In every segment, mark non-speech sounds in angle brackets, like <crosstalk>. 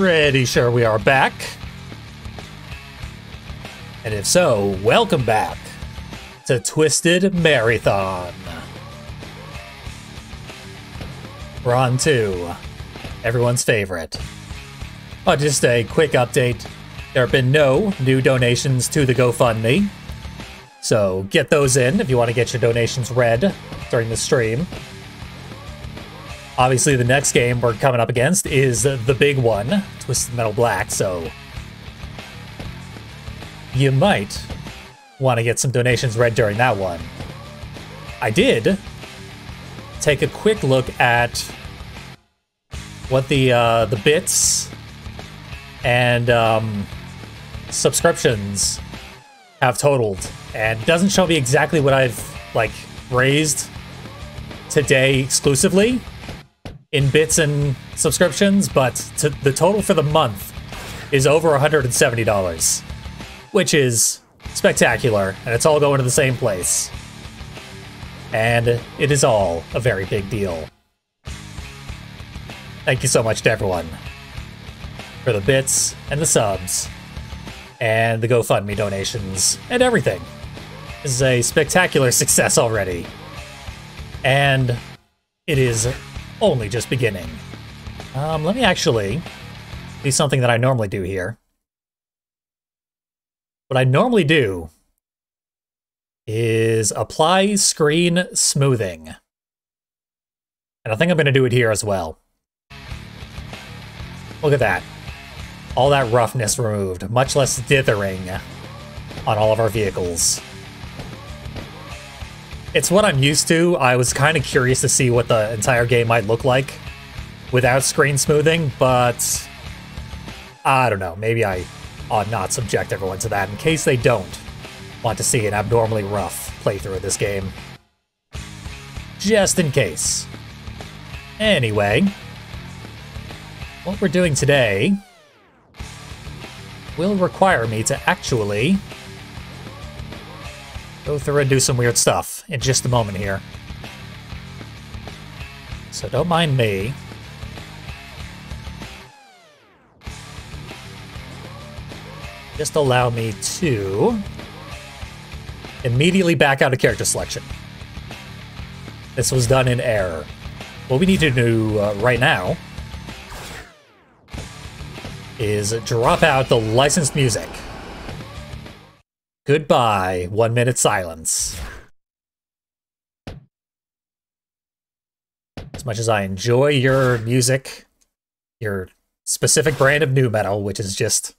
Pretty sure we are back. And if so, welcome back to Twisted Merry-thon. We're on to everyone's favorite. Oh, just a quick update. There have been no new donations to the GoFundMe. So get those in if you want to get your donations read during the stream. Obviously, the next game we're coming up against is the big one, Twisted Metal Black, so you might want to get some donations read during that one. I did take a quick look at what the uh, the bits and um, subscriptions have totaled, and doesn't show me exactly what I've like raised today exclusively in bits and subscriptions, but to, the total for the month is over $170, which is spectacular, and it's all going to the same place. And it is all a very big deal. Thank you so much to everyone for the bits and the subs and the GoFundMe donations and everything. This is a spectacular success already. And it is only just beginning. Um, let me actually do something that I normally do here. What I normally do is apply screen smoothing. And I think I'm going to do it here as well. Look at that. All that roughness removed, much less dithering on all of our vehicles. It's what I'm used to. I was kind of curious to see what the entire game might look like without screen smoothing, but I don't know. Maybe I ought not subject everyone to that in case they don't want to see an abnormally rough playthrough of this game. Just in case. Anyway, what we're doing today will require me to actually go through and do some weird stuff in just a moment here. So don't mind me. Just allow me to immediately back out of character selection. This was done in error. What we need to do uh, right now is drop out the licensed music. Goodbye, One Minute Silence. As much as I enjoy your music, your specific brand of new metal, which is just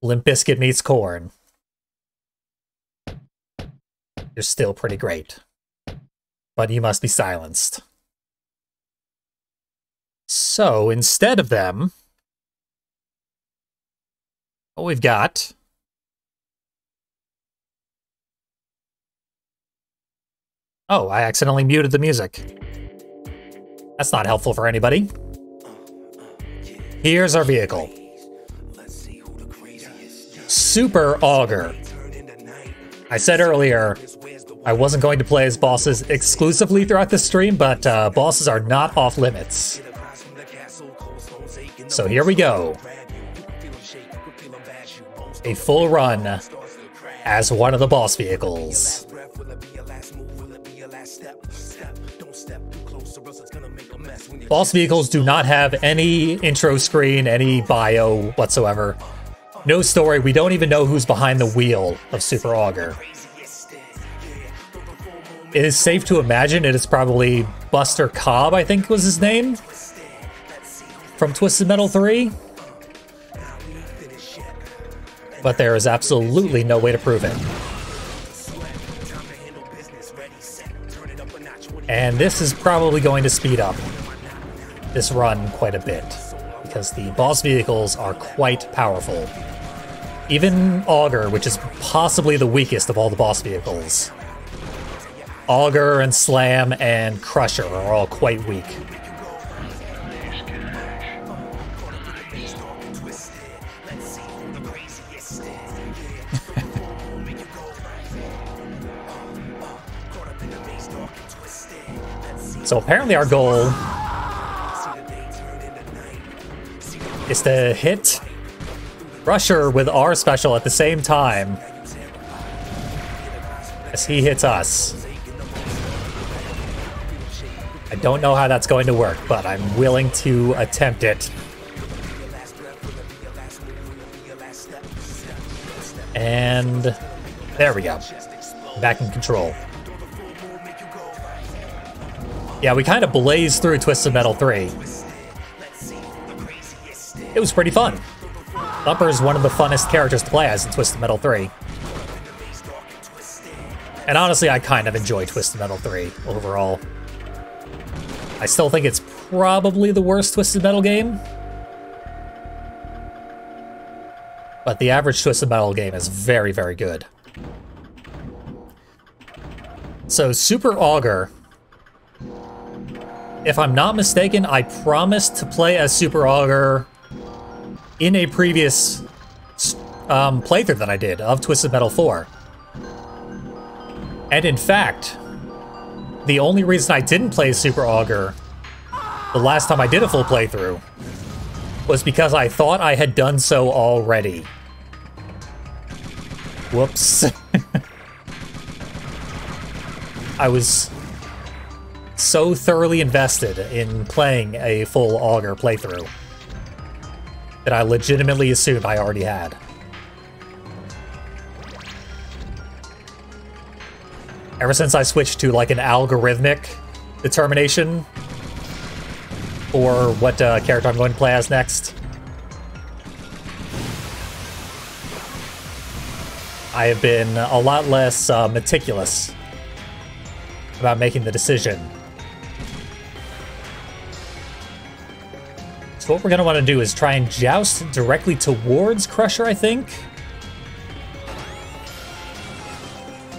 Limp Bizkit meets Korn, you're still pretty great. But you must be silenced. So instead of them, what we've got Oh, I accidentally muted the music. That's not helpful for anybody. Here's our vehicle. Super Auger. I said earlier I wasn't going to play as bosses exclusively throughout the stream, but uh, bosses are not off limits. So here we go. A full run as one of the boss vehicles. Boss vehicles do not have any intro screen, any bio whatsoever. No story, we don't even know who's behind the wheel of Super Auger. It is safe to imagine it is probably Buster Cobb, I think was his name, from Twisted Metal 3. But there is absolutely no way to prove it. And this is probably going to speed up this run quite a bit, because the boss vehicles are quite powerful. Even Auger, which is possibly the weakest of all the boss vehicles. Auger and Slam and Crusher are all quite weak. <laughs> so apparently our goal is to hit Crusher with our special at the same time as he hits us. I don't know how that's going to work, but I'm willing to attempt it. And there we go. Back in control. Yeah, we kind of blazed through Twisted Metal 3. It was pretty fun. Thumper is one of the funnest characters to play as in Twisted Metal 3. And honestly, I kind of enjoy Twisted Metal 3 overall. I still think it's probably the worst Twisted Metal game. But the average Twisted Metal game is very, very good. So, Super Auger. If I'm not mistaken, I promised to play as Super Auger in a previous um, playthrough that I did of Twisted Metal 4. And in fact, the only reason I didn't play Super Auger the last time I did a full playthrough was because I thought I had done so already. Whoops. <laughs> I was so thoroughly invested in playing a full Auger playthrough that I legitimately assumed I already had. Ever since I switched to like an algorithmic determination for what uh, character I'm going to play as next, I have been a lot less uh, meticulous about making the decision So what we're going to want to do is try and joust directly towards Crusher, I think.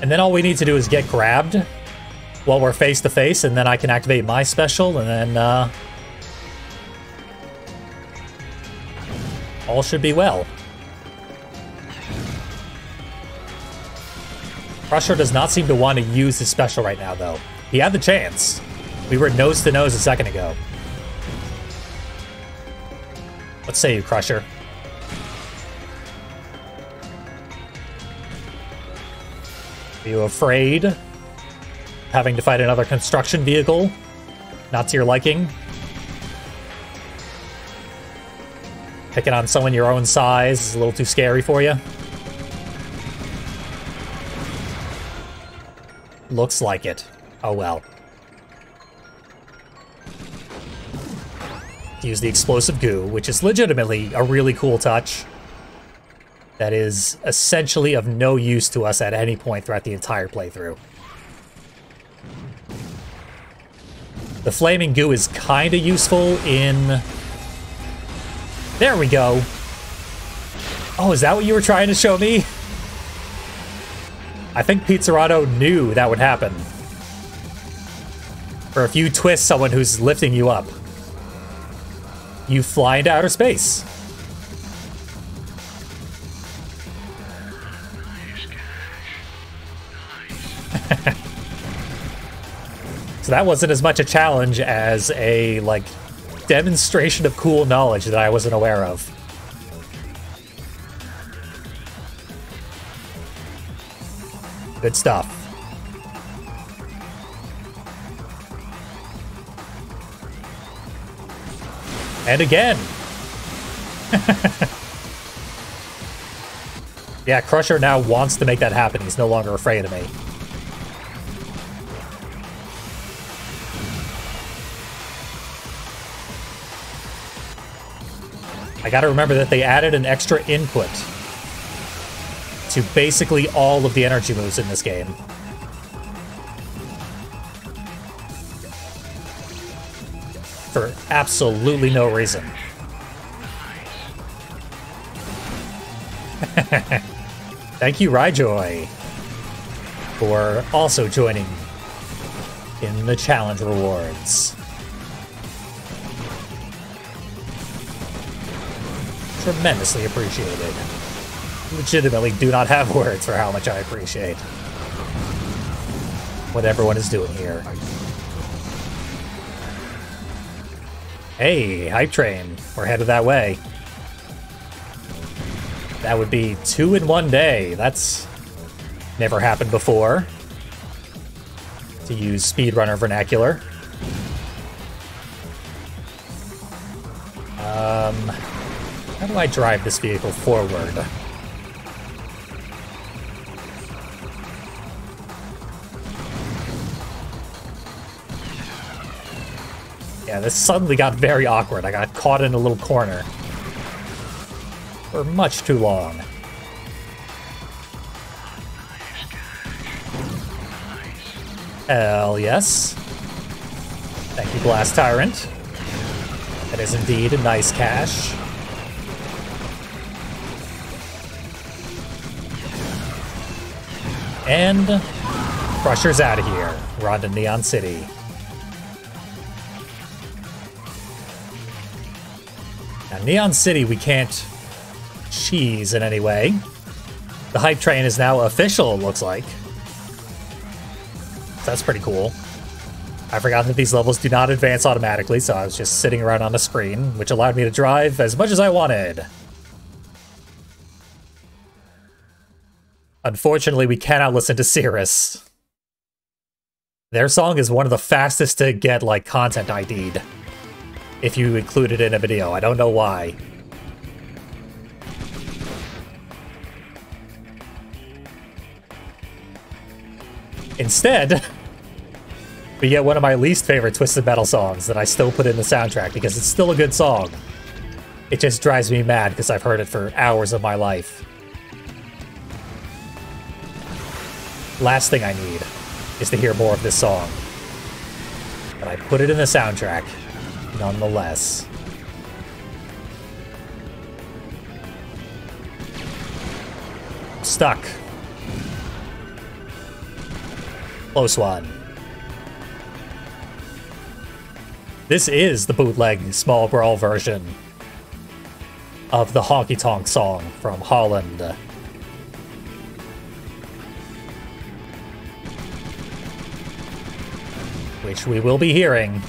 And then all we need to do is get grabbed while we're face to face, and then I can activate my special, and then uh, all should be well. Crusher does not seem to want to use his special right now, though. He had the chance. We were nose to nose a second ago. What say you, Crusher? Are you afraid? Having to fight another construction vehicle? Not to your liking? Picking on someone your own size is a little too scary for you? Looks like it. Oh well. Use the explosive goo, which is legitimately a really cool touch that is essentially of no use to us at any point throughout the entire playthrough. The flaming goo is kind of useful in... There we go. Oh, is that what you were trying to show me? I think Pizzeroto knew that would happen. For a few twists, someone who's lifting you up you fly into outer space. <laughs> so that wasn't as much a challenge as a, like, demonstration of cool knowledge that I wasn't aware of. Good stuff. And again. <laughs> yeah, Crusher now wants to make that happen. He's no longer afraid of me. I gotta remember that they added an extra input to basically all of the energy moves in this game. Absolutely no reason. <laughs> Thank you, Ryjoy, for also joining in the challenge rewards. Tremendously appreciated. Legitimately do not have <laughs> words for how much I appreciate what everyone is doing here. Hey, Hype Train. We're headed that way. That would be two in one day. That's never happened before. To use speedrunner vernacular. Um, how do I drive this vehicle forward? Yeah, this suddenly got very awkward. I got caught in a little corner. For much too long. Hell yes. Thank you, Glass Tyrant. That is indeed a nice cache. And Crusher's out of here. We're on to Neon City. Now, Neon City, we can't cheese in any way. The hype train is now official, looks like. That's pretty cool. I forgot that these levels do not advance automatically, so I was just sitting around on the screen, which allowed me to drive as much as I wanted. Unfortunately, we cannot listen to Cirrus. Their song is one of the fastest to get, like, content ID'd. If you include it in a video. I don't know why. Instead, <laughs> we get one of my least favorite Twisted Metal songs that I still put in the soundtrack because it's still a good song. It just drives me mad because I've heard it for hours of my life. Last thing I need is to hear more of this song. But I put it in the soundtrack, nonetheless. Stuck. Close one. This is the bootleg Small Brawl version of the Honky Tonk song from Holland. Which we will be hearing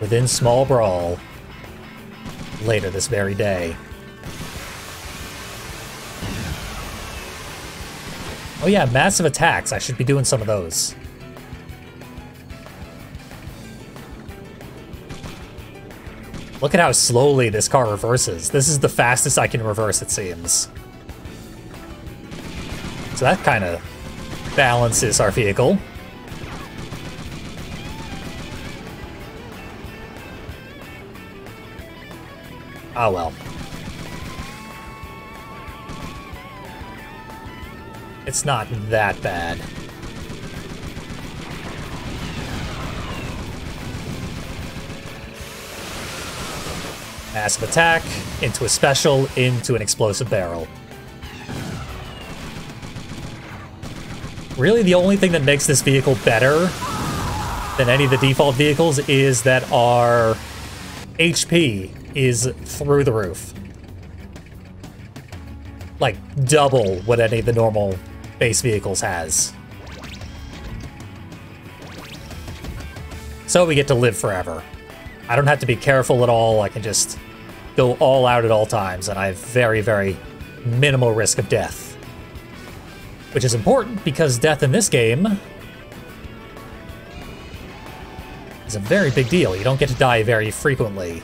within Small Brawl later this very day. Oh yeah, massive attacks. I should be doing some of those. Look at how slowly this car reverses. This is the fastest I can reverse, it seems. So that kind of balances our vehicle. Ah well. It's not that bad. Massive attack, into a special, into an explosive barrel. Really, the only thing that makes this vehicle better than any of the default vehicles is that our HP is through the roof. Like, double what any of the normal base vehicles has. So we get to live forever. I don't have to be careful at all, I can just go all out at all times, and I have very, very minimal risk of death. Which is important, because death in this game is a very big deal. You don't get to die very frequently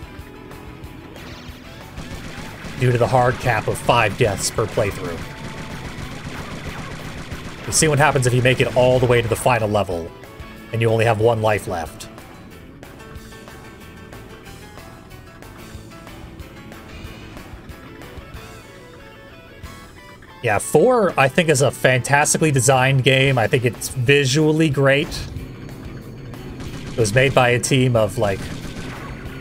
due to the hard cap of five deaths per playthrough. See what happens if you make it all the way to the final level, and you only have one life left. Yeah, 4, I think, is a fantastically designed game. I think it's visually great. It was made by a team of, like,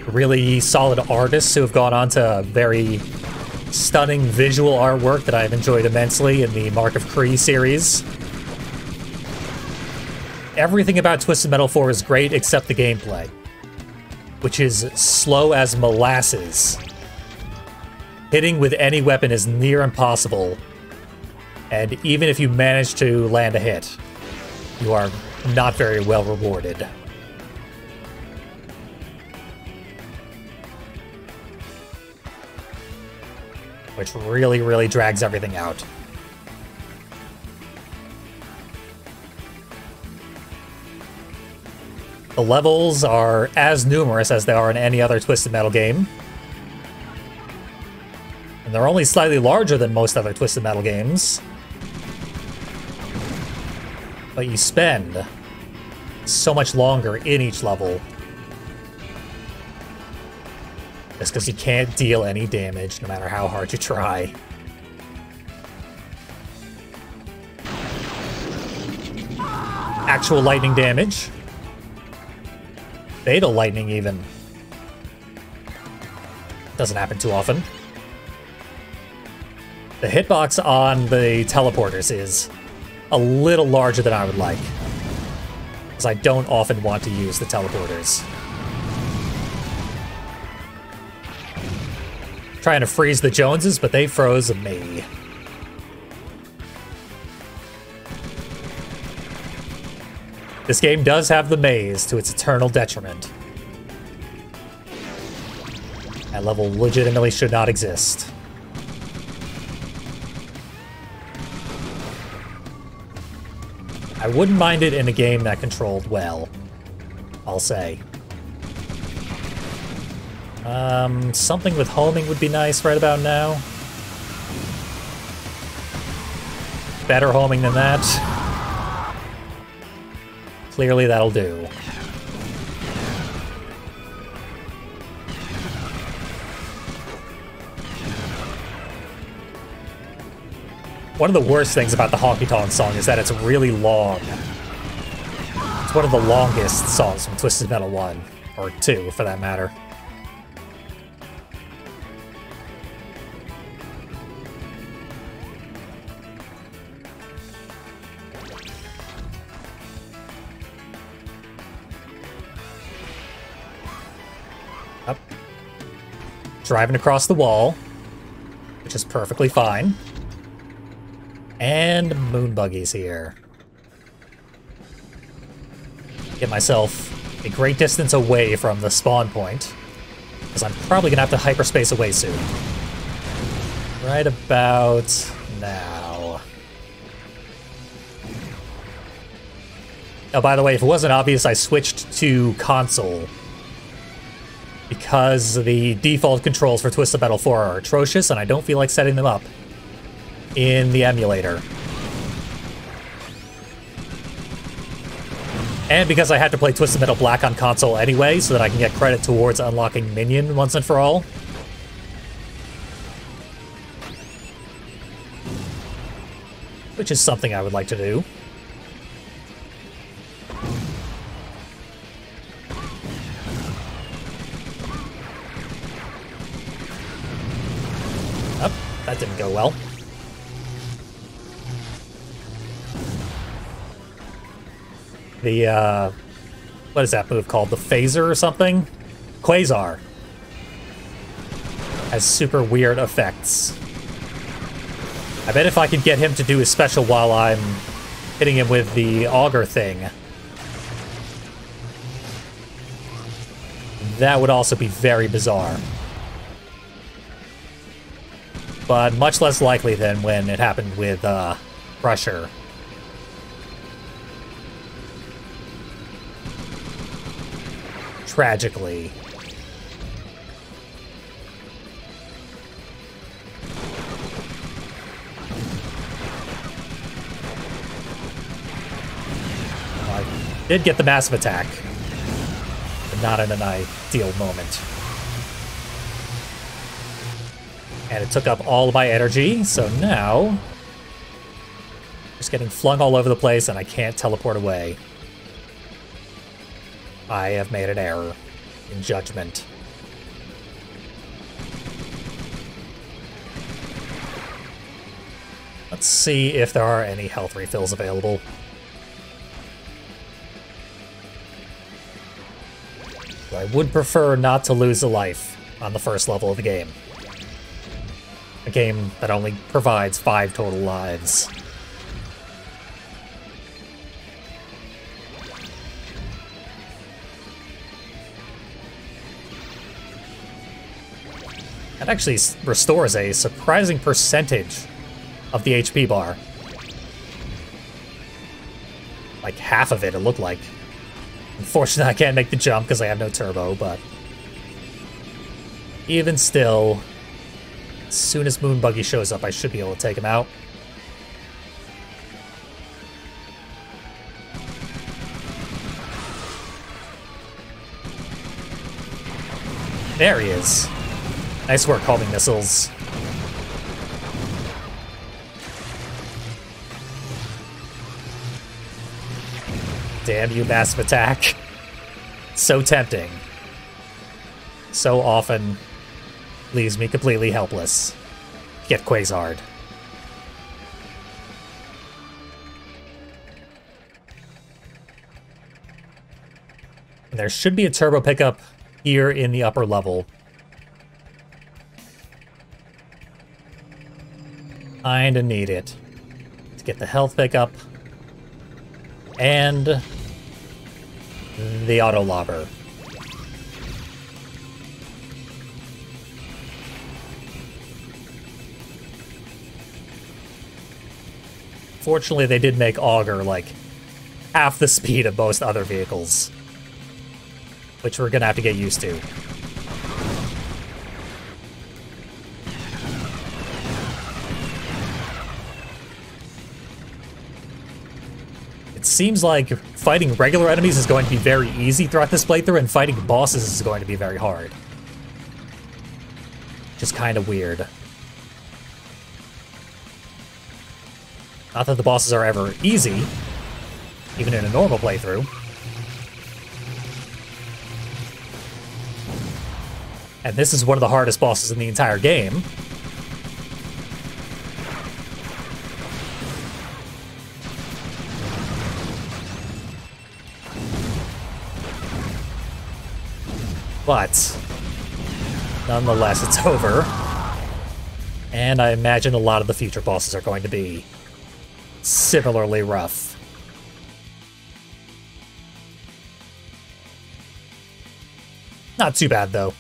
really solid artists who have gone on to very stunning visual artwork that I've enjoyed immensely in the Mark of Kri series. Everything about Twisted Metal 4 is great except the gameplay, which is slow as molasses. Hitting with any weapon is near impossible, and even if you manage to land a hit, you are not very well rewarded. Which really, really drags everything out. The levels are as numerous as they are in any other Twisted Metal game. And they're only slightly larger than most other Twisted Metal games. But you spend so much longer in each level. Because you can't deal any damage no matter how hard you try. Actual lightning damage. Fatal lightning, even. Doesn't happen too often. The hitbox on the teleporters is a little larger than I would like. Because I don't often want to use the teleporters. Trying to freeze the Joneses, but they froze me. This game does have the maze to its eternal detriment. That level legitimately should not exist. I wouldn't mind it in a game that controlled well, I'll say. Um, something with homing would be nice right about now. Better homing than that. Clearly that'll do. One of the worst things about the Honky Tonk song is that it's really long. It's one of the longest songs from Twisted Metal 1, or 2 for that matter. Driving across the wall, which is perfectly fine. And moon buggies here. Get myself a great distance away from the spawn point, because I'm probably going to have to hyperspace away soon. Right about now. Oh, by the way, if it wasn't obvious, I switched to console because the default controls for Twisted Metal 4 are atrocious and I don't feel like setting them up in the emulator. And because I had to play Twisted Metal Black on console anyway, so that I can get credit towards unlocking Minion once and for all. Which is something I would like to do. Didn't go well. The, uh, what is that move called? The Phaser or something? Quasar. Has super weird effects. I bet if I could get him to do his special while I'm hitting him with the auger thing, that would also be very bizarre but much less likely than when it happened with uh, Crusher. Tragically. I did get the massive attack, but not in an ideal moment. And it took up all my energy, so now... Just getting flung all over the place and I can't teleport away. I have made an error in judgment. Let's see if there are any health refills available. I would prefer not to lose a life on the first level of the game. A game that only provides five total lives. That actually restores a surprising percentage of the HP bar. Like half of it, it looked like. Unfortunately, I can't make the jump because I have no turbo, but... Even still, as soon as Moon Buggy shows up, I should be able to take him out. There he is. Nice work, homing missiles. Damn you, massive attack. <laughs> So tempting. So often leaves me completely helpless. Get Quasar. There should be a turbo pickup here in the upper level. Kinda need it to get the health pickup and the auto lobber. Fortunately, they did make Auger like half the <laughs> speed of most other vehicles, which we're gonna have to get used to. It seems like fighting regular enemies is going to be very easy throughout this playthrough, and fighting bosses is going to be very hard. Just kind of weird. Not that the bosses are ever easy, even in a normal playthrough. And this is one of the hardest bosses in the entire game. But, nonetheless, it's <laughs> over. And I imagine a lot of the future bosses are going to be similarly rough. Not too bad, though.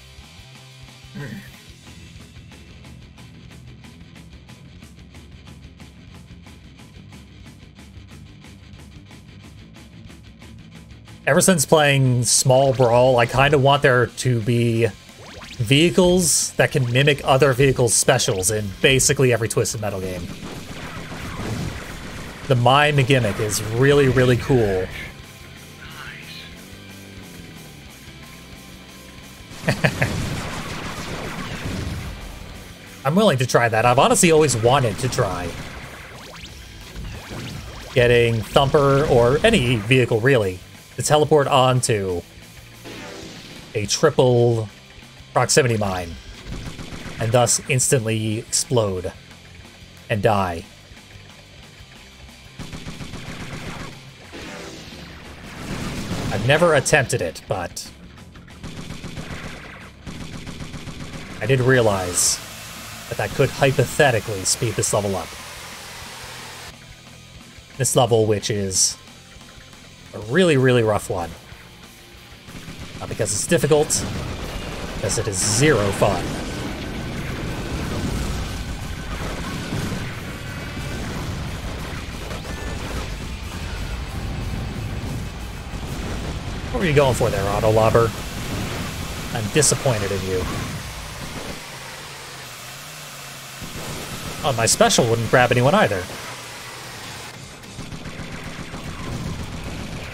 Ever since playing Small Brawl, I kind of want there to be vehicles that can mimic other vehicles' specials in basically every Twisted Metal game. The mime gimmick is really, really cool. <laughs> I'm willing to try that. I've honestly always wanted to try. Getting Thumper, or any vehicle really, to teleport onto a triple proximity mine, and thus instantly explode and die. I've never attempted it, but I did realize that that could hypothetically speed this level up. This level, which is a really, really rough one. Not because it's difficult, because it is zero fun. Were you going for there, Auto Lobber? I'm disappointed in you. Oh, my special wouldn't grab anyone either.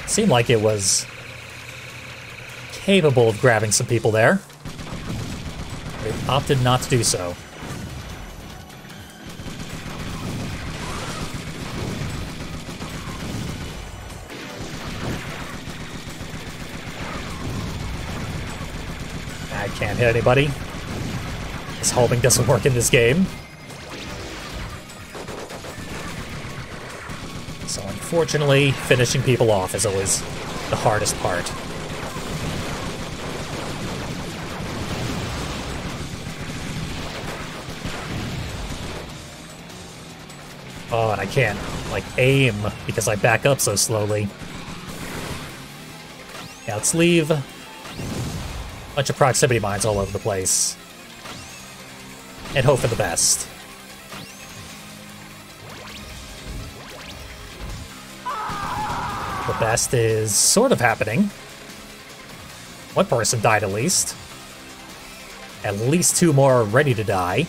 Seemed like it was capable of grabbing some people there. It opted not to do so. Hit anybody. This homing doesn't work in this game. So unfortunately, finishing people off is always the hardest part. Oh, and I can't, like, aim because I back up so slowly. Yeah, let's leave bunch of proximity mines all over the place. and hope for the best. The best is sort of happening. One person died at least. At least two more are ready to die.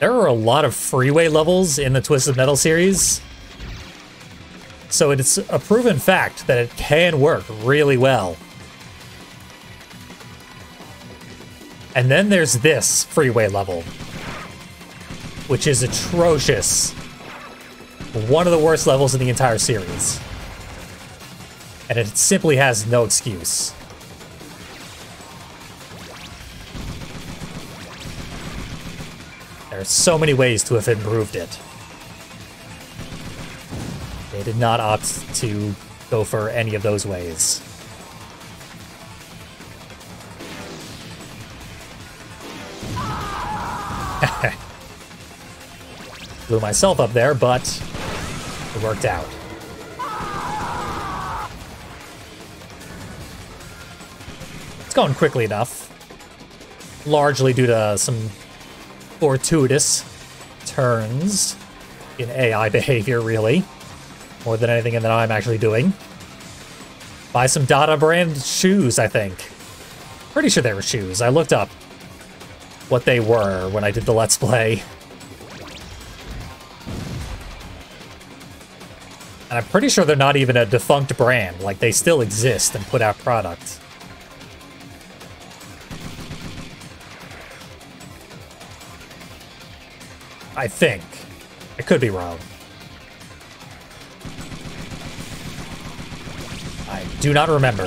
There are a lot of freeway levels in the Twisted Metal series. So it's a proven fact that it can work really well. And then there's this freeway level, which is atrocious. One of the worst levels in the entire series. And it simply has no excuse. Are so many ways to have improved it. They did not opt to go for any of those ways. <laughs> Blew myself up there, but it worked out. It's going quickly enough. Largely due to some fortuitous turns in AI behavior, really. More than anything that I'm actually doing. Buy some Dada brand shoes, I think. Pretty sure they were shoes. I looked up what they were when I did the Let's Play. And I'm pretty sure they're not even a defunct brand. Like, they still exist and put out product. I think. I could be wrong. I do not remember.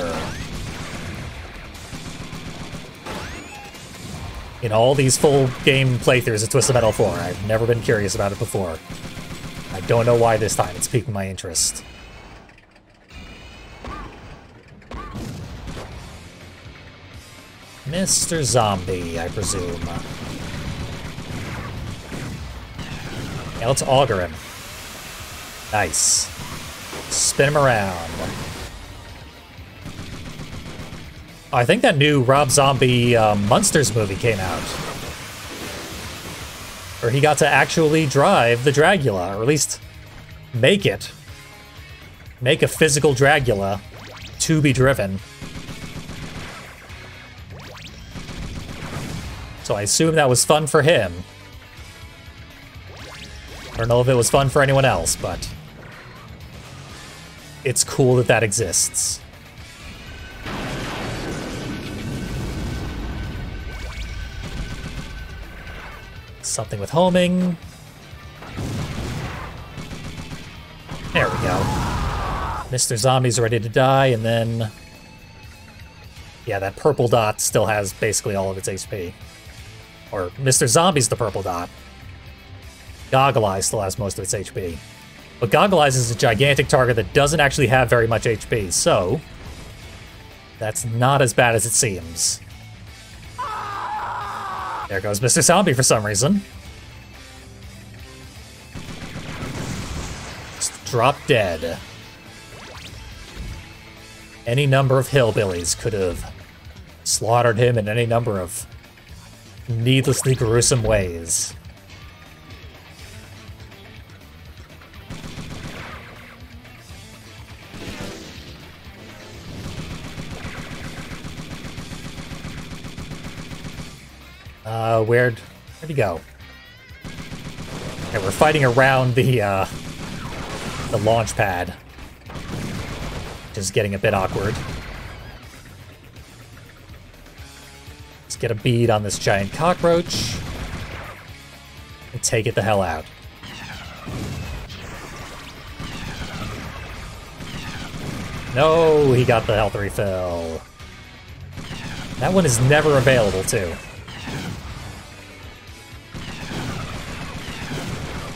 In all these full game playthroughs of Twisted Metal 4, I've never been curious about it before. I don't know why this time it's piquing my interest. Mr. Zombie, I presume. Yeah, let's auger him. Nice. Spin him around. I think that new Rob Zombie uh, Munsters movie came out. Where he got to actually drive the Dragula, or at least make it. Make a physical Dragula to be driven. So I assume that was fun for him. I don't know if it was fun for anyone else, but it's cool that that exists. Something with homing. There we go. Mr. Zombie's ready to die, and then... Yeah, that purple dot still has basically all of its HP. Or Mr. Zombie's the purple dot. Goggle Eyes still has most of its HP. But Goggle Eyes is a gigantic target that doesn't actually have very much HP, so... That's not as bad as it seems. There goes Mr. Zombie for some reason. Just drop dead. Any number of hillbillies could have slaughtered him in any number of needlessly gruesome ways. Uh, where'd, where'd he go? Okay, we're fighting around the, uh, the launch pad. Just getting a bit awkward. Let's get a bead on this giant cockroach. And take it the hell out. No, he got the health refill. That one is never available, too.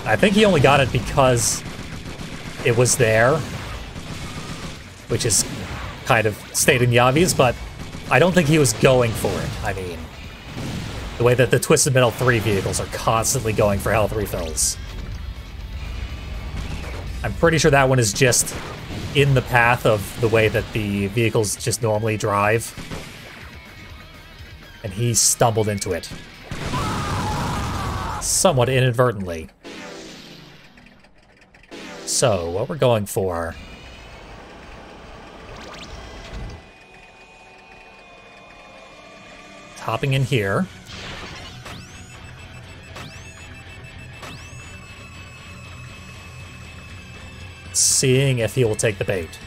I think he only got it because it was there, which is kind of stating the obvious, but I don't think he was going for it. I mean, the way that the Twisted Metal 3 vehicles are constantly going for health refills. I'm pretty sure that one is just in the path of the way that the vehicles just normally drive. And he stumbled into it. Somewhat inadvertently. So, what we're going for... Hopping in here. seeing if he will take the bait.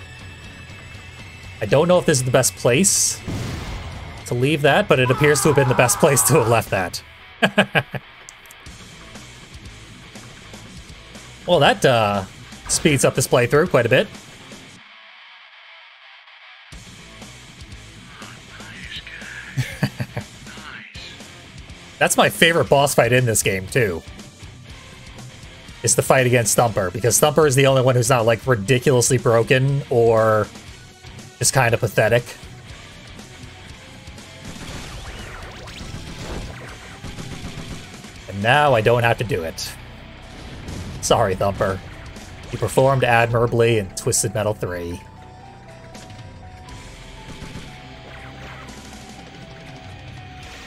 I don't know if this is the best place to leave that, but it appears to have been the best place to have left that. <laughs> well, that uh, speeds up this playthrough quite a bit. <laughs> That's my favorite boss fight in this game, too It's the fight against Thumper, because Thumper is the only one who's not, like, ridiculously broken or just kind of pathetic. And now I don't have to do it. Sorry, Thumper. You performed admirably in Twisted Metal 3.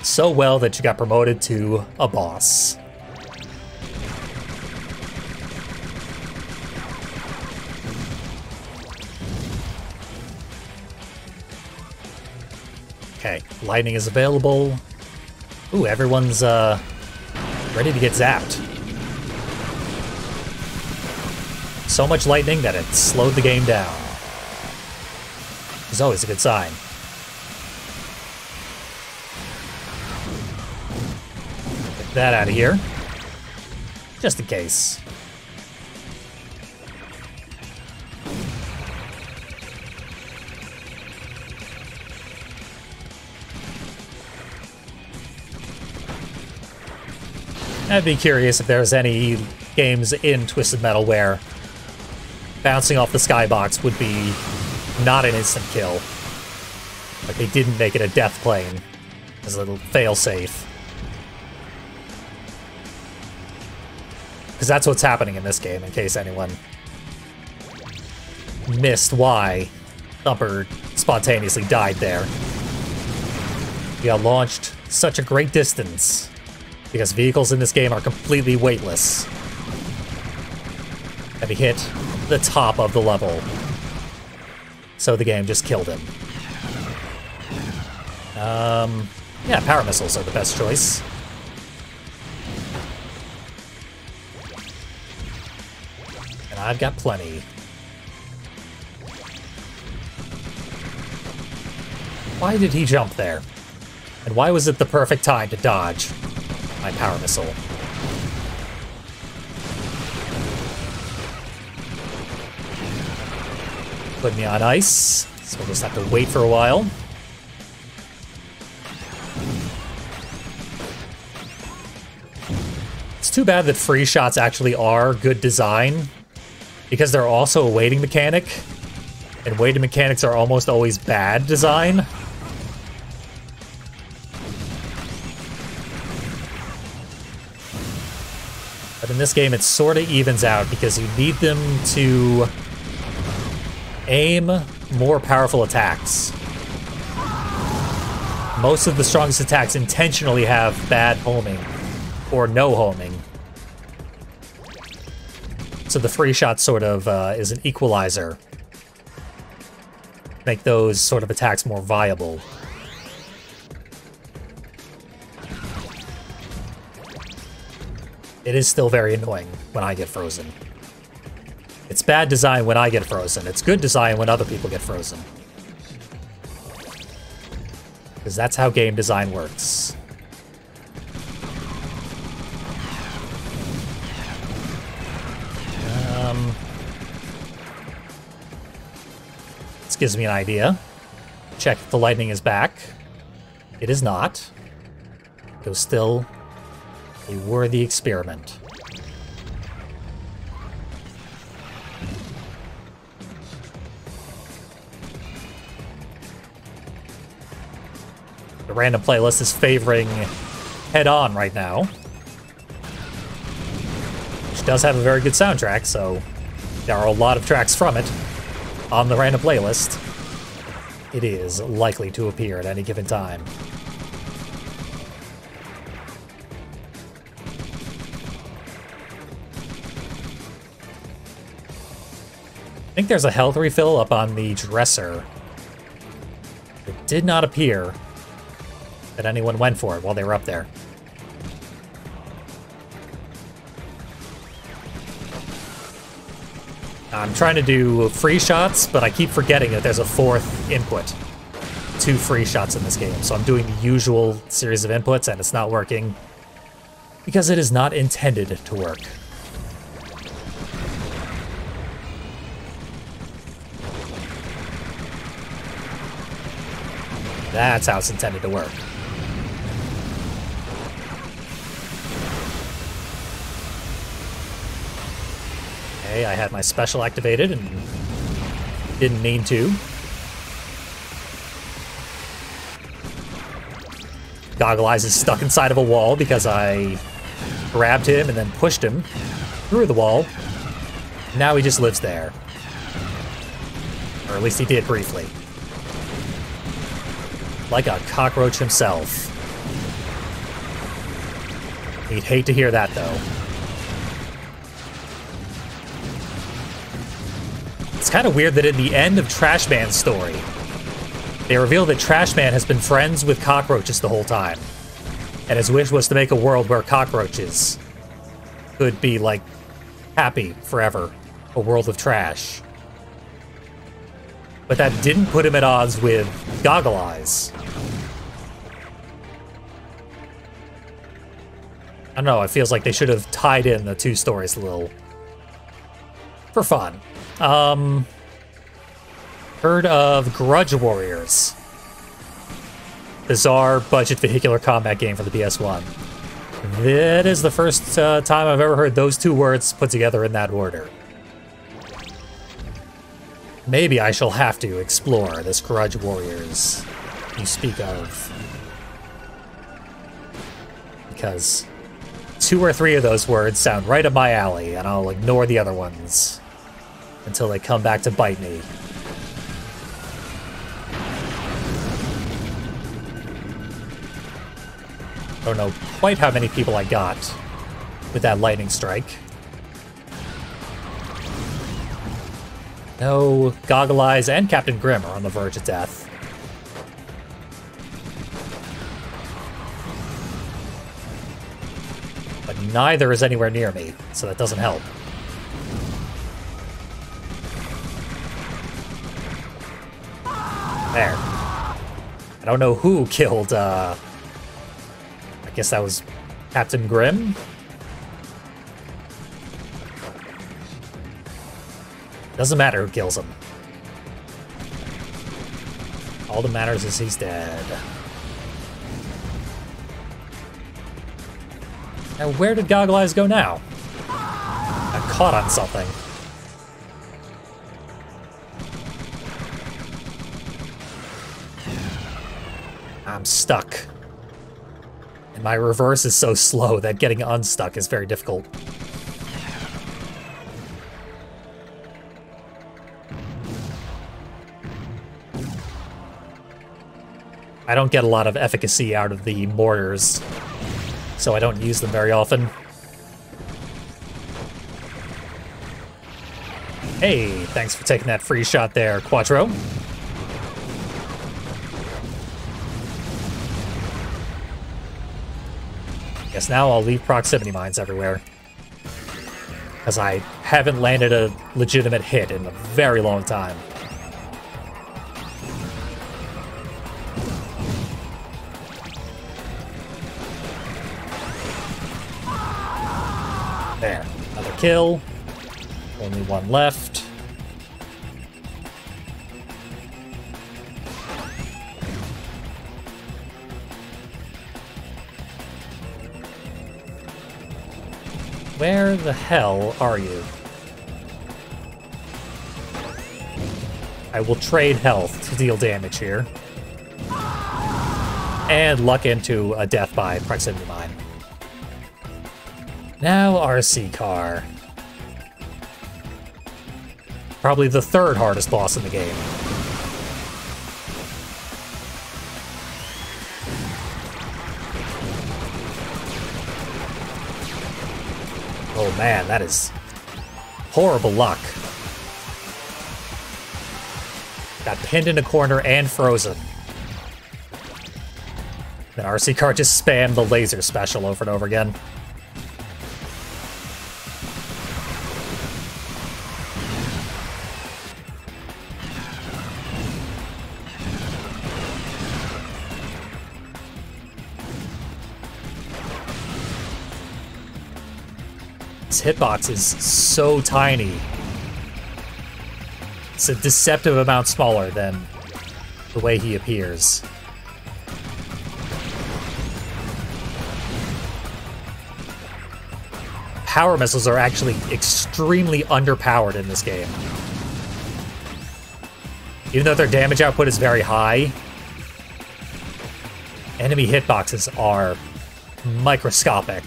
So well that you got promoted to a boss. Okay, lightning is available. Ooh, everyone's uh, ready to get zapped. So much lightning that it slowed the game down. It's always a good sign. Get that out of here. Just in case. I'd be curious if there's any games in Twisted Metal where bouncing off the skybox would be not an instant kill. Like they didn't make it a death plane as a little fail-safe. Because that's what's happening in this game, in case anyone missed why Thumper spontaneously died there. He got launched such a great distance because vehicles in this game are completely weightless. Heavy hit the top of the level. So the game just killed him. Um, yeah, power missiles are the best choice. And I've got plenty. Why did he jump there? And why was it the perfect time to dodge? my power missile. Put me on ice, so we'll just have to wait for a while. It's too bad that free shots actually are good design, because they're also a waiting mechanic, and waiting mechanics are almost always bad design. But in this game, it sort of evens out because you need them to aim more powerful attacks. Most of the strongest attacks intentionally have bad homing or no homing. So the free shot sort of uh, is an equalizer. Make those sort of attacks more viable. It is still very annoying when I get frozen. It's bad design when I get frozen. It's good design when other people get frozen. Because that's how game design works. Um, this gives me an idea. Check if the lightning is back. It is not. It was still a worthy experiment. The random playlist is favoring Head On right now. Which does have a very good soundtrack, so there are a lot of tracks from it on the random playlist. It is likely to appear at any given time. I think there's a health refill up on the dresser. It did not appear that anyone went for it while they were up there. I'm trying to do free shots, but I keep forgetting that there's a fourth input. Two free shots in this game, so I'm doing the usual series of inputs and it's not working because it is not intended to work. That's how it's intended to work. Okay, I had my special activated and didn't mean to. Goggle Eyes is stuck inside of a wall because I grabbed him and then pushed him through the wall. Now he just lives there. Or at least he did briefly like a cockroach himself. He'd hate to hear that, though. Kind of weird that in the end of Trashman's story, they reveal that Trashman has been friends with cockroaches the whole time, and his wish was to make a world where cockroaches could be, like, happy forever. A world of trash. But that didn't put him at odds with Goggle Eyes. I don't know, it feels like they should have tied in the two stories a little. For fun. Um, heard of Grudge Warriors. Bizarre budget vehicular combat game for the PS1. That is the first uh, time I've ever heard those two words put together in that order. Maybe I shall have to explore this Grudge Warriors you speak of. Because two or three of those words sound right up my alley, and I'll ignore the other ones until they come back to bite me. I don't know quite how many people I got with that lightning strike. No, Goggle Eyes and Captain Grimm are on the verge of death. But neither is anywhere near me, so that doesn't help. There. I don't know who <laughs> killed, uh... I guess that was Captain Grimm? Doesn't matter who kills him. All that matters is he's dead. Now, where did Goggle Eyes go now? I caught on something. Stuck. And my reverse is so slow that getting unstuck is very difficult. I don't get a lot of efficacy out of the mortars, so I don't use them very often. Hey, thanks for taking that free shot there, Quattro. Now I'll leave proximity mines everywhere. Because I haven't landed a legitimate hit in a very long time. There. Another kill. Only one left. Where the hell are you? I will trade health to deal damage here. And luck into a death by proximity mine. Now RC car. Probably the third hardest boss in the game. Man, that is horrible luck. Got pinned in a corner and frozen. Then RC Car just spammed the laser special over and over again. This hitbox is so tiny. It's a deceptive amount smaller than the way he appears. Power missiles are actually extremely underpowered in this game. Even though their damage output is very high, enemy hitboxes are microscopic.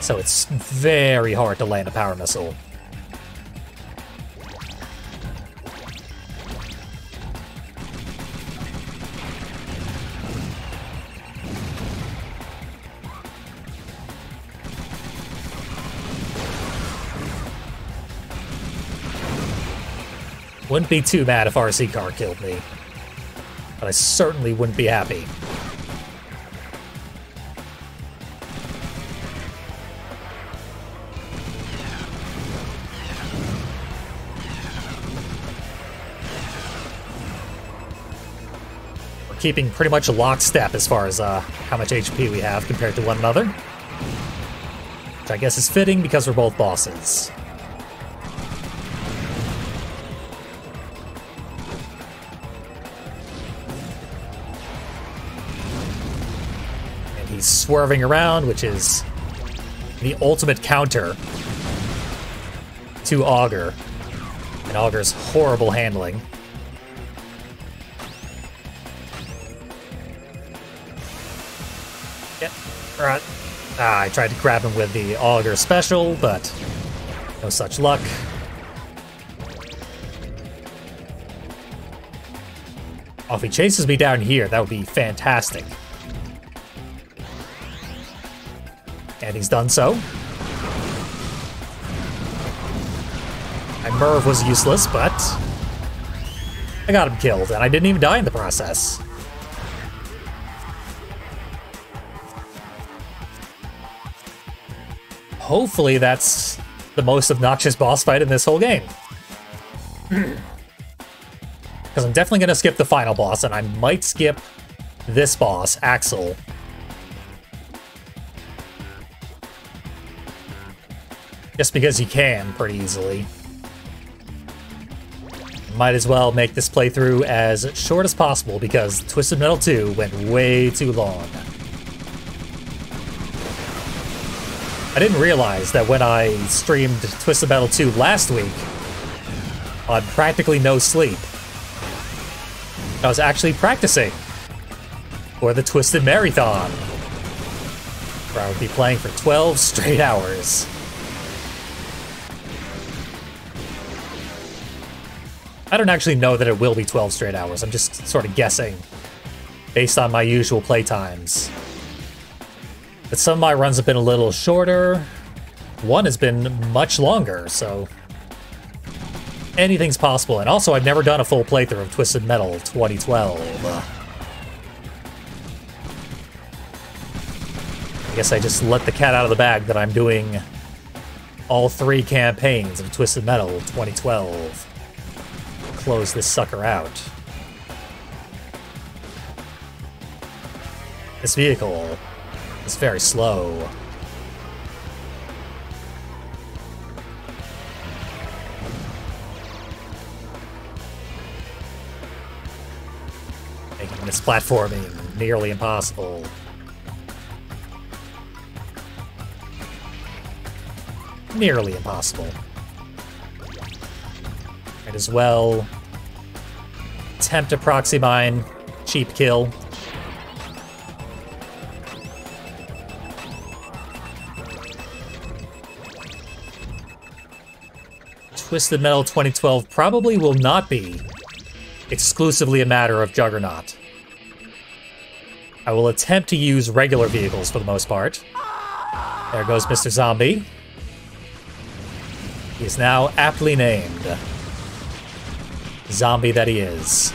So it's very hard to land a power missile. Wouldn't be too mad if RC Car killed me. But I certainly wouldn't be happy. Keeping pretty much lockstep as far as uh, how much HP we have compared to one another. Which I guess is fitting because we're both bosses. And he's swerving around, which is the ultimate counter to Auger. And Auger's horrible handling. Ah, I tried to grab him with the auger special, but no such luck. Oh, if he chases me down here, that would be fantastic. And he's done so. My Merv was useless, but I got him killed, and I didn't even die in the process. Hopefully that's the most obnoxious boss fight in this whole game. <clears throat> Because I'm definitely going to skip the final boss, and I might skip this boss, Axel, Just because you can pretty easily. Might as well make this playthrough as short as possible because Twisted Metal 2 went way too long. Didn't realize that when I streamed Twisted Metal 2 last week, on practically no sleep, I was actually practicing for the Twisted Merry-thon, where I would be playing for 12 <laughs> straight hours. I don't actually know that it will be 12 straight hours. I'm just sort of guessing based on my usual playtimes. But some of my runs have been a little shorter. One has been much longer, so anything's possible. And also, I've never done a full playthrough of Twisted Metal 2012. I guess I just let the cat out of the bag that I'm doing all three campaigns of Twisted Metal 2012 close this sucker out. This vehicle is very slow. Making this platforming nearly impossible. Nearly impossible. Might as well attempt a proxy mine. Cheap kill. Twisted Metal 2012 probably will not be exclusively a matter of Juggernaut. I will attempt to use regular vehicles for the most part. There goes Mr. Zombie. He is now aptly named. Zombie that he is.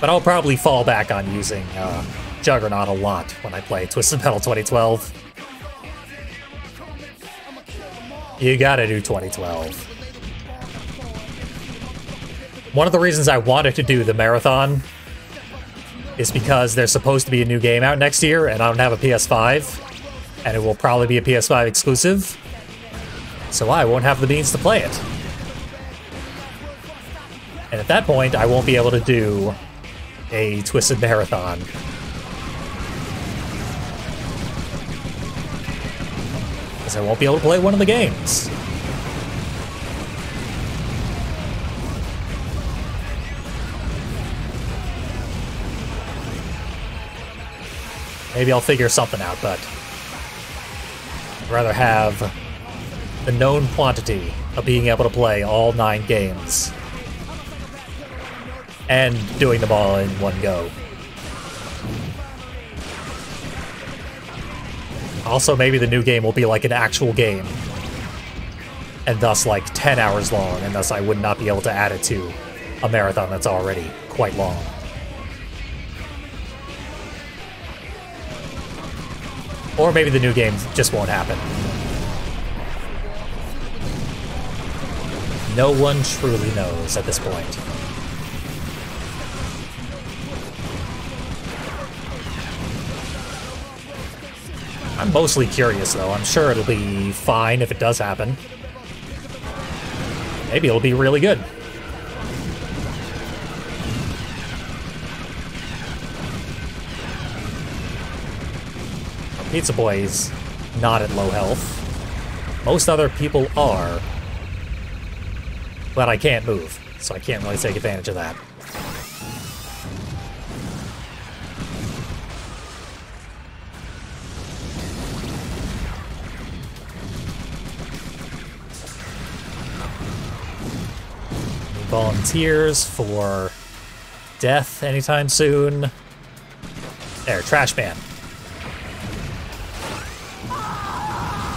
But I'll probably fall back on using uh, Juggernaut a lot when I play Twisted Metal 2012. You gotta do 2012. One of the reasons I wanted to do the marathon is because there's supposed to be a new game out next year, and I don't have a PS5, and it will probably be a PS5 exclusive, so I won't have the means to play it. And at that point, I won't be able to do a Twisted Merry-thon. Because I won't be able to play one of the games. Maybe I'll figure something out, but I'd rather have the known quantity of being able to play all nine games and doing them all in one go. Also, maybe the new game will be like an actual game, and thus like 10 hours long, and thus I would not be able to add it to a marathon that's already quite long. Or maybe the new game just won't happen. No one truly knows at this point. I'm mostly curious, though. I'm sure it'll be fine if it does happen. Maybe it'll be really good. Pizza Boy's not at low health. Most other people are. But I can't move, so I can't really take advantage of that. Volunteers for death anytime soon. There, Trash Man.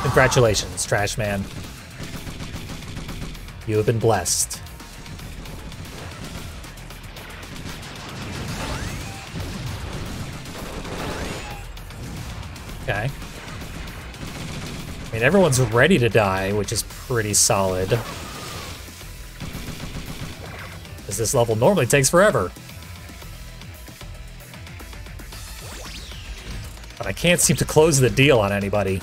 Congratulations, Trash Man. You have been blessed. Okay. I mean, everyone's ready to die, which is pretty solid. This level normally takes forever. But I can't seem to close the deal on anybody.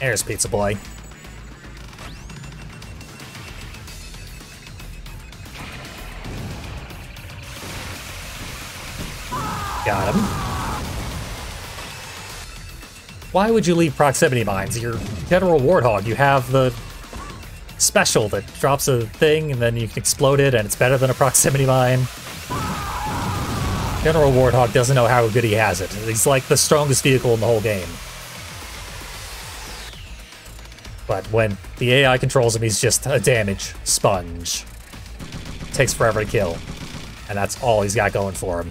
There's Pizza Boy. Got him. Why would you leave proximity mines? You're General Warthog. You have the special that drops a thing and then you can explode it and it's better than a proximity mine. General Warthog doesn't know how good he has it. He's like the strongest vehicle in the whole game. But when the AI controls him, he's just a damage sponge. Takes forever to kill. And that's all he's got going for him.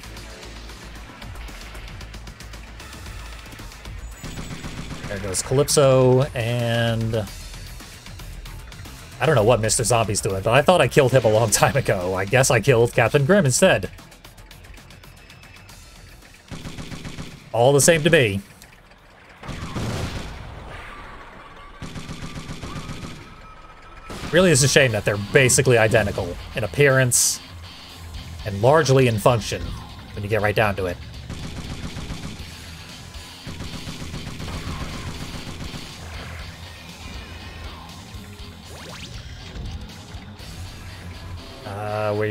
Goes Calypso, and... I don't know what Mr. Zombie's doing, but I thought I killed him a long <laughs> time ago. I guess I killed Captain Grimm instead. All the same to me. Really is a shame that they're basically identical in appearance and largely in function when you get right down to it.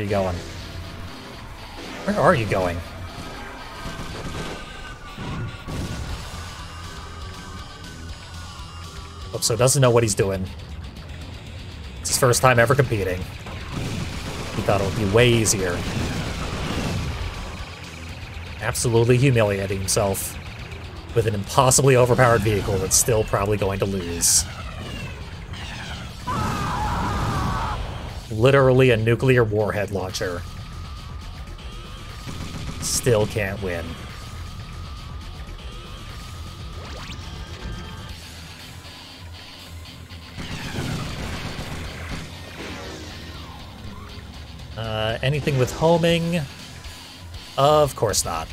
You going? Where are you going? Oh, so doesn't know what he's doing. It's his first time ever competing. He thought it would be way easier. Absolutely humiliating himself with an impossibly overpowered vehicle that's still probably going to lose. Literally a nuclear warhead launcher. Still can't win. Uh, anything with homing? Of course not.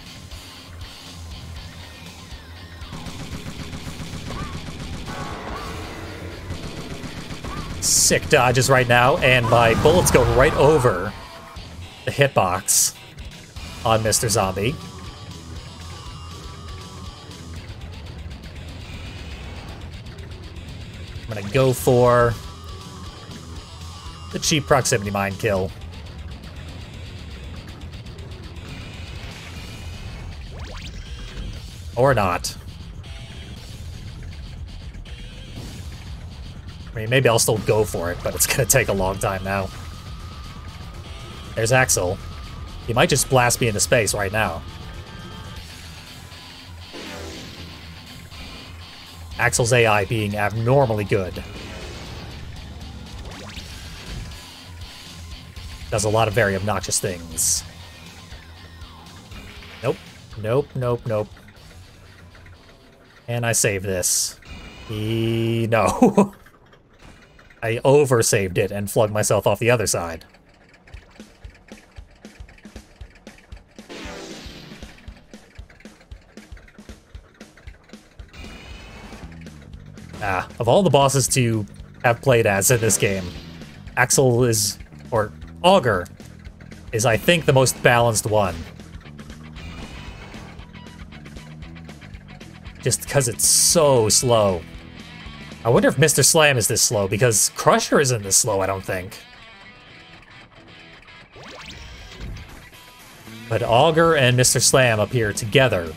Sick dodges right now, and my bullets go right over the hitbox on Mr. Zombie. I'm gonna go for the cheap proximity mine kill. Or not. I mean, maybe I'll still go for it, but it's gonna take a long time now. There's Axel. He might just blast me into space right now. Axel's AI being abnormally good. Does a lot of very obnoxious things. Nope. Nope, nope, nope. And I save this. E no. <laughs> I oversaved it and flung myself off the other side. Ah, of all the bosses to have played as in this game, Axel is, or Auger, is I think the most balanced one. Just because it's so slow. I wonder if Mr. Slam is this slow, because Crusher isn't this slow, I don't think. But Auger and Mr. Slam appear together.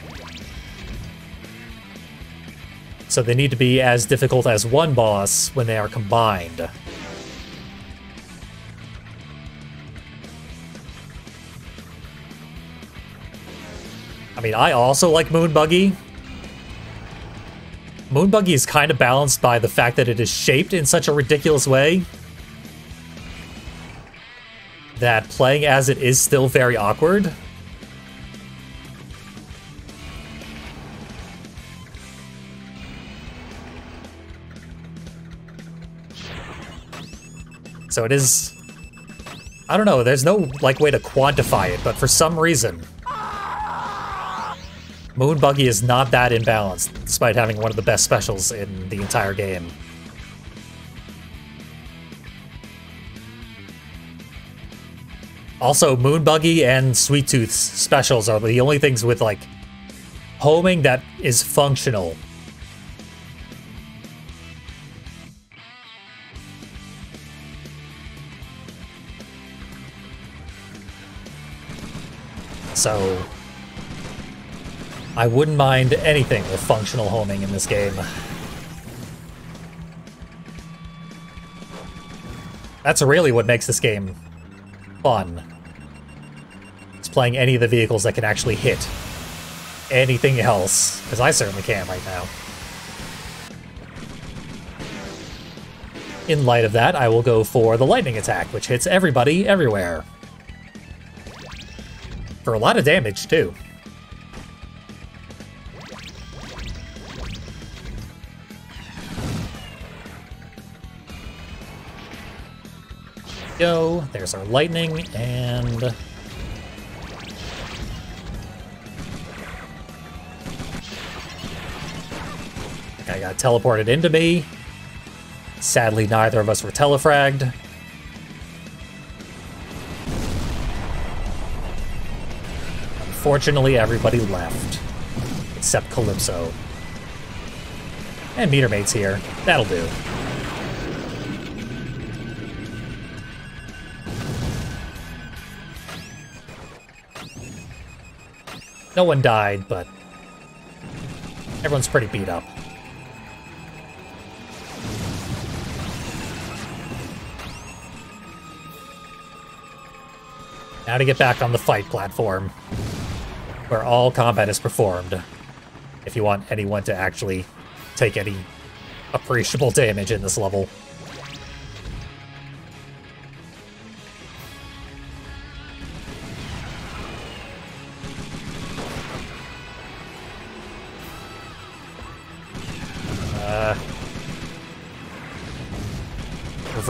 So they need to be as difficult as one boss when they are combined. I mean, I also like Moon Buggy, Moonbuggy is kind of balanced by the fact that it is shaped in such a ridiculous way that playing as it is still very awkward. So it is... I don't know, there's no, like, way to quantify it, but for some reason, Moon Buggy is not that imbalanced, despite having one of the best specials in the entire game. Also, Moon Buggy and Sweet Tooth's specials are the only things with, like, homing that is functional. So, I wouldn't mind anything with functional homing in this game. That's really what makes this game fun. It's playing any of the vehicles that can actually hit anything else, because I certainly can right now. In light of that, I will go for the lightning attack, which hits everybody everywhere. For a lot of damage, too. Go. There's our lightning, and... I got teleported into me. Sadly, neither of us were telefragged. Unfortunately, everybody left. Except Calypso. And Meter Maid's here. That'll do. No one died, but everyone's pretty beat up. Now to get back on the fight platform, where all combat is performed, if you want anyone to actually take any appreciable damage in this level.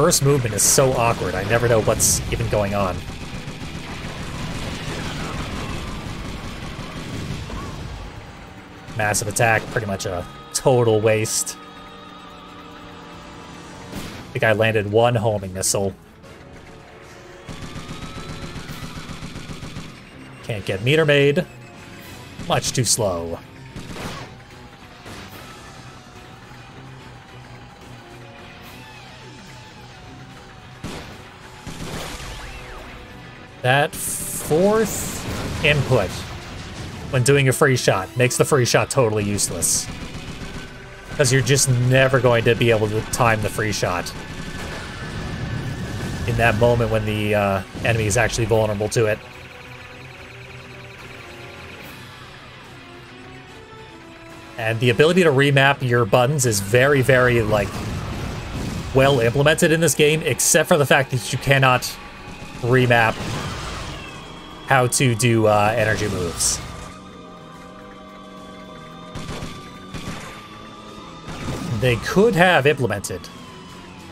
Reverse movement is so awkward, I never know what's even going on. Massive attack, pretty much a total waste. I think I landed one homing missile. Can't get Meter Maid. Much too slow. That fourth input when doing a free shot makes the free shot totally useless. Because you're just never going to be able to time the free shot in that moment when the uh, enemy is actually vulnerable to it. And the ability to remap your buttons is very, very, like, well implemented in this game, except for the fact that you cannot remap how to do uh, energy moves. They could have implemented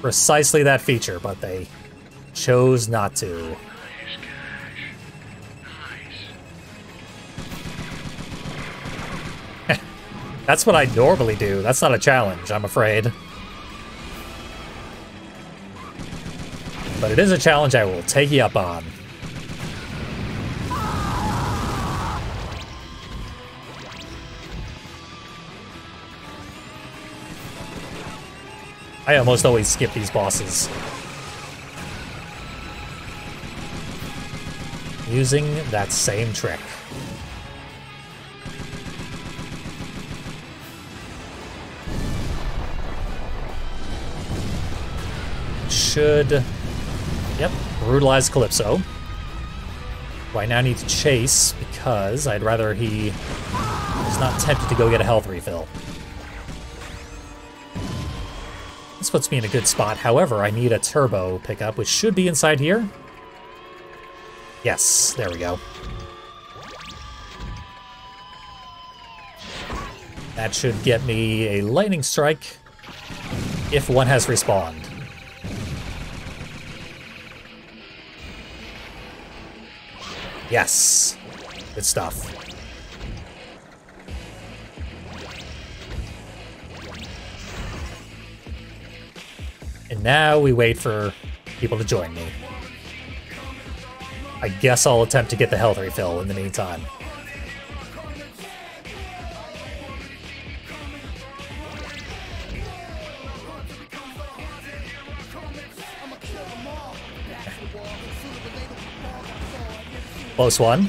precisely that feature, but they chose not to. <laughs> That's what I normally do. That's not a challenge, I'm afraid. But it is a challenge I will take you up on. I almost always skip these bosses. Using that same trick. Should... Yep, brutalize Calypso. Who I now need to chase because I'd rather he is not tempted to go get a health refill. Puts me in a good spot. However, I need a turbo pickup, which should be inside here. Yes, there we go. That should get me a lightning strike if one has respawned. Yes. Good stuff. And now we wait for people to join me. I guess I'll attempt to get the health refill in the meantime. Close one.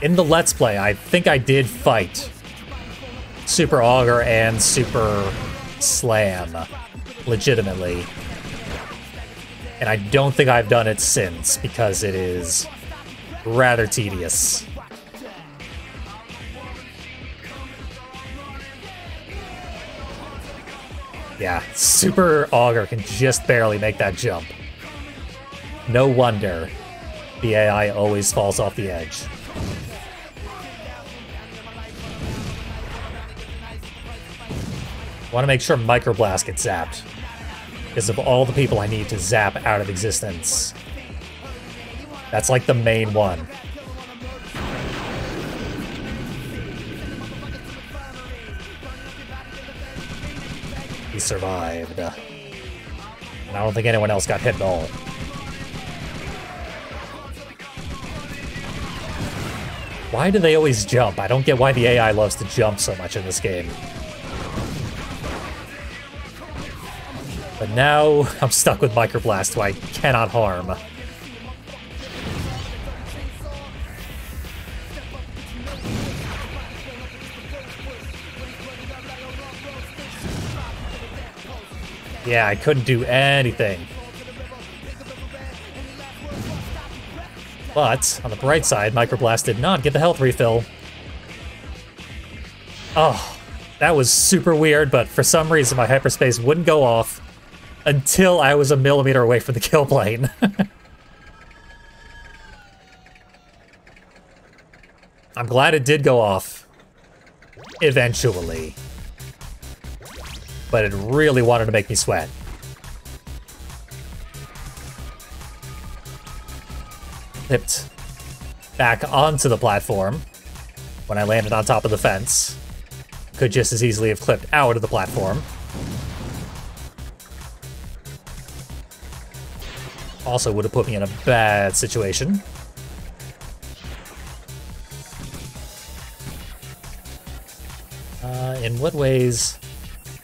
In the Let's Play, I think I did fight Super Auger and Super Slam legitimately. And I don't think I've done it since because it is rather tedious. Yeah, Super Auger can just barely make that jump. No wonder the AI always falls off the edge. want to make sure Microblast gets zapped because of all the people I need to zap out of existence. That's like the main one. He survived. And I don't think anyone else got hit at all. Why do they always jump? I don't get why the AI loves to jump so much in this game. But now <laughs> I'm stuck with Microblast, who I cannot harm. Yeah, I couldn't do anything. But, on the bright side, Microblast did not get the health refill. Oh, that was super weird, but for some reason my hyperspace wouldn't go off until I was a millimeter away from the kill plane. <laughs> I'm glad it did go off. Eventually. But it really wanted to make me sweat. Flipped back onto the platform when I landed on top of the fence. Could just as easily have clipped out of the platform. Also would have put me in a bad situation. Uh, in what ways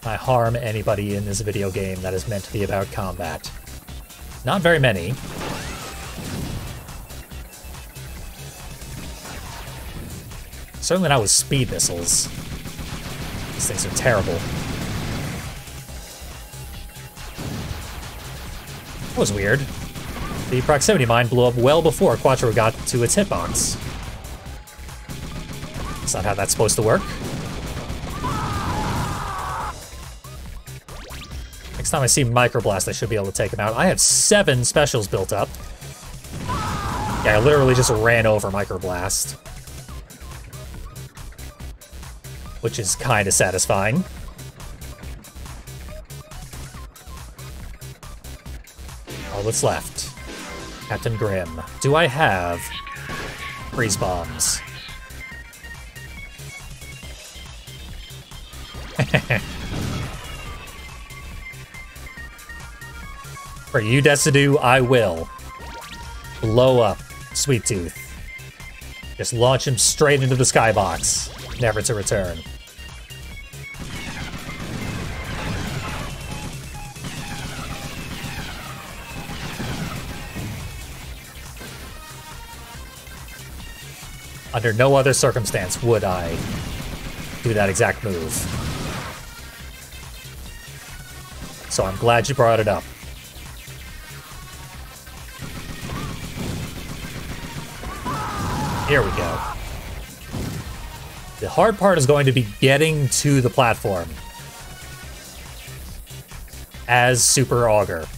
I harm anybody in this video game that is meant to be about combat? Not very many. Certainly not with speed missiles. These things are terrible. That was weird. The proximity mine blew up well before Quattro got to its hitbox. That's not how that's supposed to work. Next time I see Microblast, I should be able to take him out. I have seven specials built up. Yeah, I literally just ran over Microblast. Which is kind of satisfying. All that's left. Captain Grimm. Do I have freeze bombs? <laughs> For you, Decidu, I will. Blow up Sweet Tooth. Just launch him straight into the skybox, never to return. Under no other circumstance would I do that exact move. So I'm glad you brought it up. Here we go. The hard part is going to be getting to the platform as Super Auger.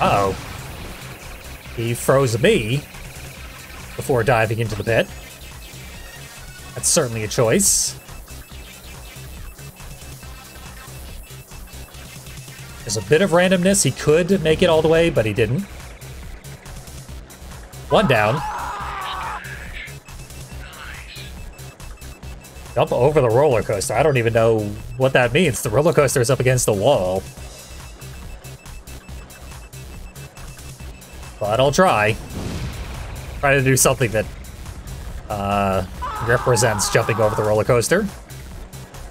Uh oh He froze me before diving into the pit. That's certainly a choice. There's a bit of randomness. He could make it all the way, but he didn't. One down. Jump over the roller coaster. I don't even know what that means. The roller coaster is up against the wall. But I'll try. Try to do something that uh, represents jumping over the roller coaster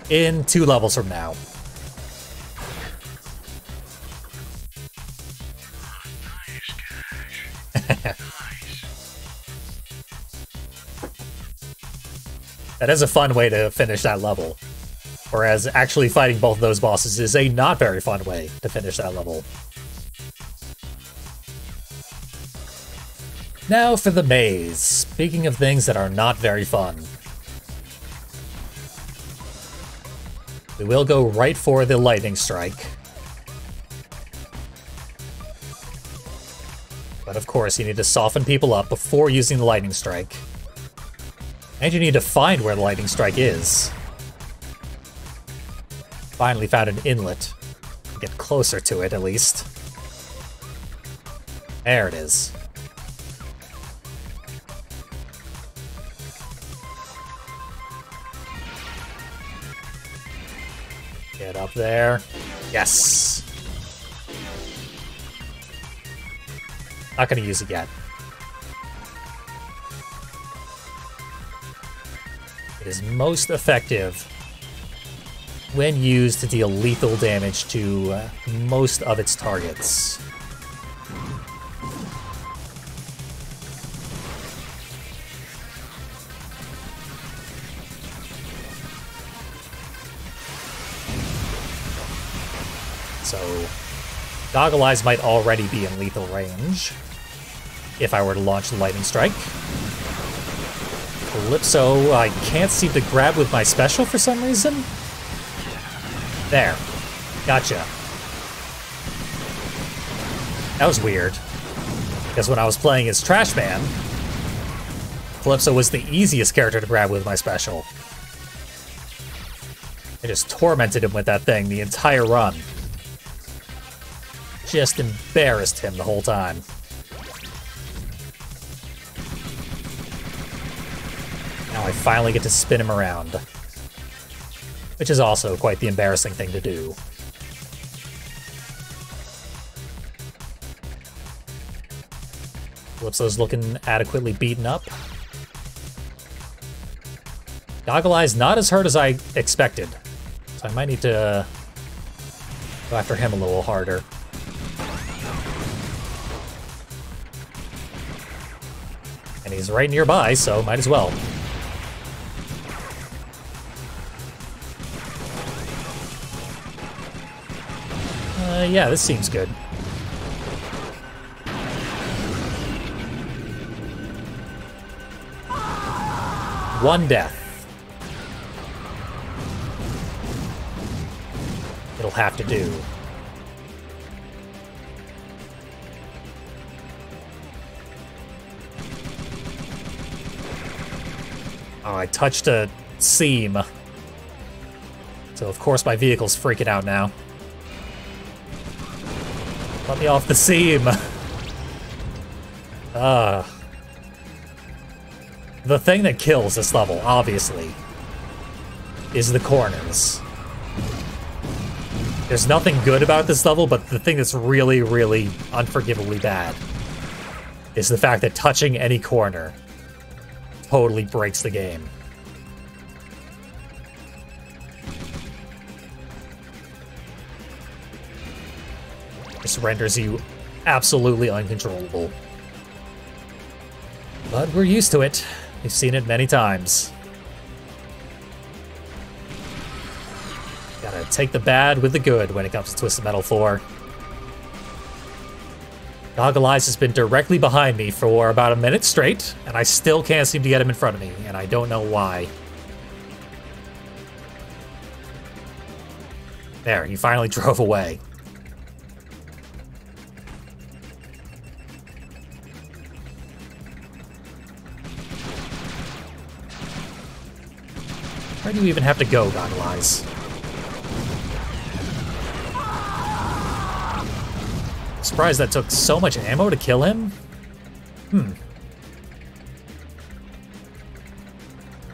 in two levels from now. <laughs> that is a fun way to finish that level. Whereas actually fighting both of those bosses is a not very fun way to finish that level. Now for the maze. Speaking of things that are not very fun. We will go right for the lightning strike. But of course, you need to soften people up before using the lightning strike. And you need to find where the lightning strike is. Finally found an inlet. Get closer to it, at least. There it is. There. Yes! Not gonna use it yet. It is most effective when used to deal lethal damage to uh, most of its targets. Goggle Eyes might already be in lethal range if I were to launch Lightning Strike. Calypso, I can't seem to grab with my special for some reason. There. Gotcha. That was weird. Because when I was playing as Trash Man, Calypso was the easiest character to grab with my special. I just tormented him with that thing the entire run. Just embarrassed him the whole time. Now I finally get to spin him around. Which is also quite the embarrassing thing to do. Calypso's looking adequately beaten up. Goggle Eyes not as hurt as I expected. So I might need to go after him a little harder. He's right nearby, so might as well. Uh, yeah, this seems good. One death. It'll have to do. I touched a seam. So of course my vehicle's freaking out now. Let me off the seam! <laughs> Ah. The thing that kills this level, obviously, is the corners. There's nothing good about this level, but the thing that's really, really unforgivably bad is the fact that touching any corner totally breaks the game. This renders you absolutely uncontrollable. But we're used to it. We've seen it many times. Gotta take the bad with the good when it comes to Twisted Metal 4. Goggle Eyes has been directly behind me for about a minute straight, and I still can't seem to get him in front of me, and I don't know why. There, he finally <laughs> drove away. Where do you even have to go, Goggle Eyes? Surprised that took so much ammo to kill him? Hmm.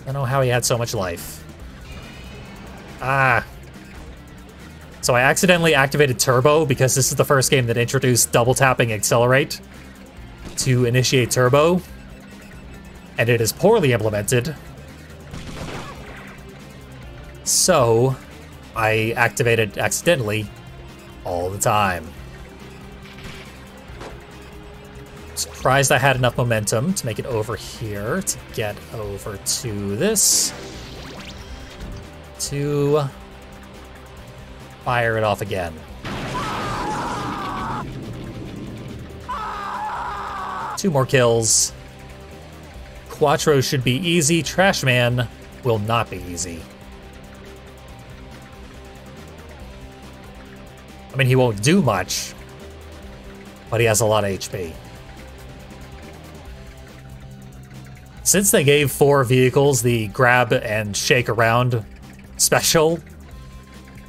I don't know how he had so much life. Ah. So I accidentally activated Turbo because this is the first game that introduced double tapping Accelerate to initiate Turbo. And it is poorly implemented, so, I activated accidentally all the time. Surprised I had enough momentum to make it over here to get over to this. To fire it off again. Two more kills. Quattro should be easy. Trashman will not be easy. I mean, he won't do much, but he has a lot of HP. Since they gave four vehicles the grab and shake around special,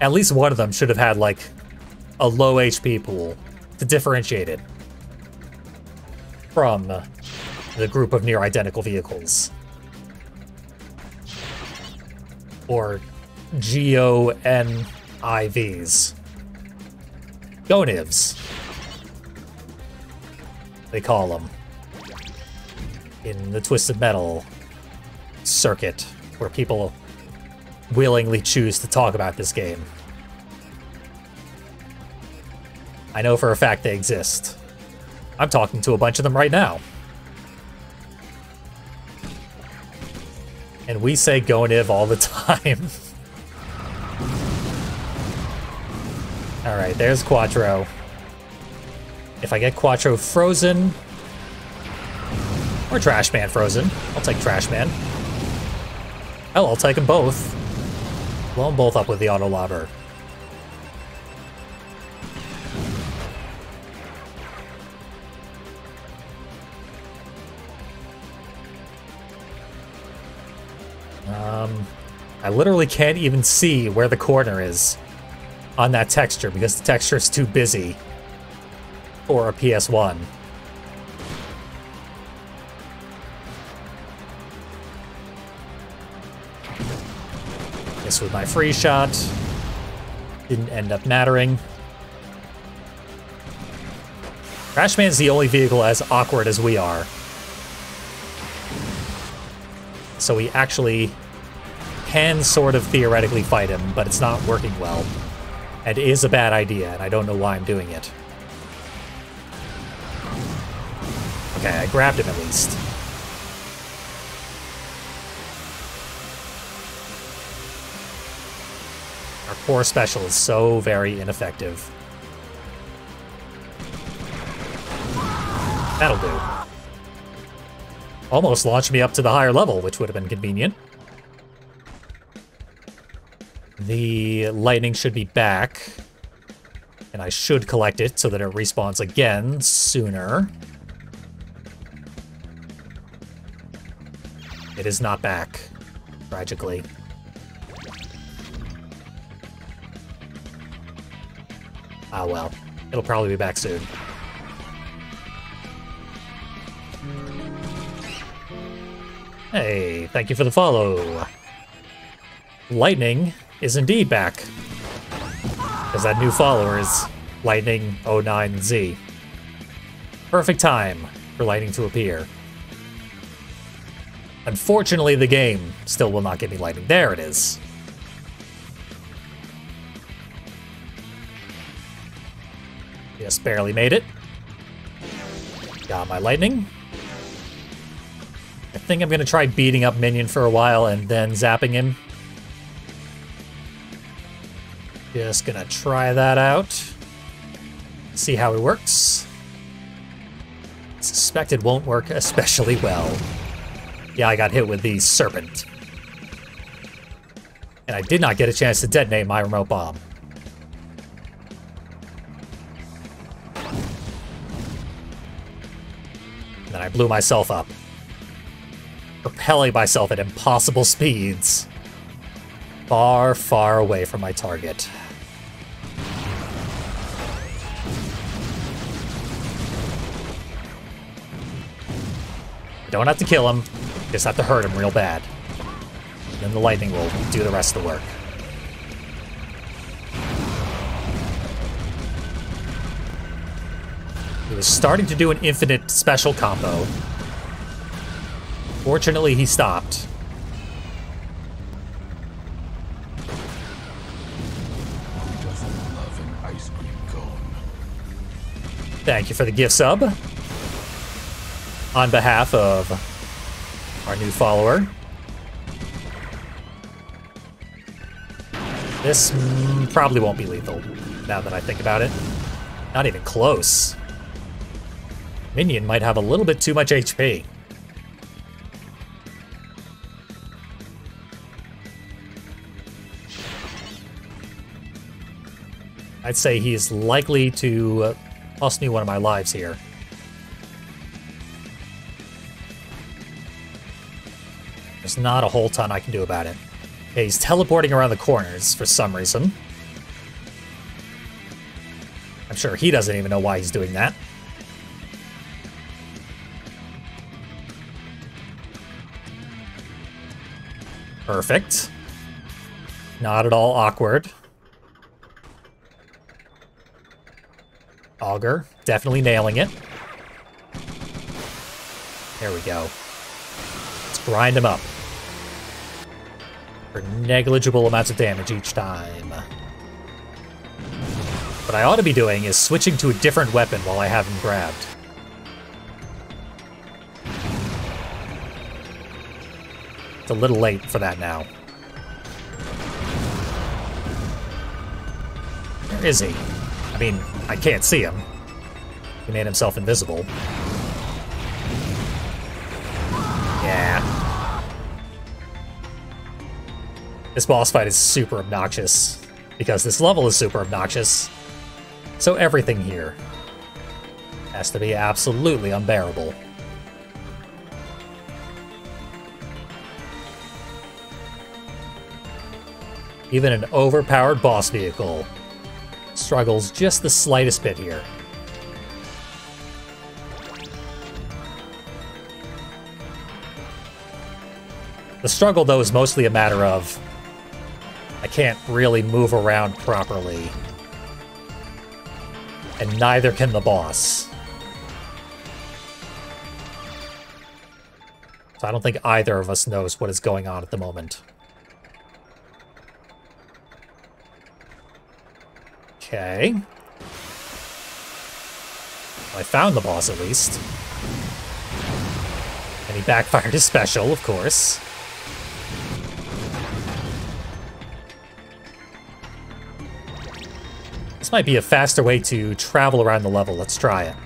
at least one of them should have had, like, a low HP pool to differentiate it from the group of near identical vehicles. Or G-O-N-I-Vs. Gonivs. They call them. In the Twisted Metal circuit, where people willingly choose to talk about this game. I know for a fact they exist. I'm talking to a bunch of them right now. And we say Goniv all the <laughs> time. Alright, there's Quattro. If I get Quattro frozen... Or Trash Man frozen. I'll take Trash Man. Hell, I'll take them both. Blow them both up with the Auto Lobber. Um, I literally can't even see where the corner is on that texture because the texture is too busy for a PS1. Was my free shot. Didn't end up mattering. Trashman's the only vehicle as awkward as we are. So we actually can sort of theoretically fight him, but it's not working well. And is a bad idea, and I don't know why I'm doing it. Okay, I grabbed him at least. Our special is so very ineffective. That'll do. Almost launched me up to the higher level, which would have been convenient. The lightning should be back. And I should collect it so that it respawns again sooner. It is not back, tragically. Ah well, it'll probably be back soon. Hey, thank you for the follow. Lightning is indeed back. Because that new follower is Lightning09Z. Perfect time for Lightning to appear. Unfortunately, the game still will not give me Lightning. There it is. Just barely made it. Got my Lightning. I think I'm gonna try beating up Minion for a while and then zapping him. Just gonna try that out. See how it works. Suspect it won't work especially well. Yeah, I got hit with the Serpent. And I did not get a chance to detonate my remote bomb. Blew myself up propelling myself at impossible speeds. Far, far away from my target. don't have to kill him, just have to hurt him real bad. Then the lightning will do the rest of the work. Starting to do an infinite special combo, Fortunately, he stopped. Thank you for the gift sub. On behalf of our new follower. This probably won't be lethal, now that I think about it. Not even close. Minion might have a little bit too much HP. I'd say he is likely to uh, cost me one of my lives here. There's not a whole ton I can do about it. Okay, he's teleporting around the corners for some reason. I'm sure he doesn't even know why he's doing that. Perfect. Not at all awkward. Auger, definitely nailing it. There we go. Let's grind him up. For negligible amounts of damage each time. What I ought to be doing is switching to a different weapon while I have him grabbed. It's a little late for that now. Where is he? I mean, I can't see him. He made himself invisible. Yeah. This boss fight is super obnoxious, because this level is super obnoxious. So everything here has to be absolutely unbearable. Even an overpowered boss vehicle struggles just the slightest bit here. The struggle, though, is mostly a matter of I can't really move around properly. And neither can the boss. So I don't think either of us knows what is going on at the moment. Okay. I found the boss at least. And he backfired his special, of course. This might be a faster way to travel around the level. Let's try it.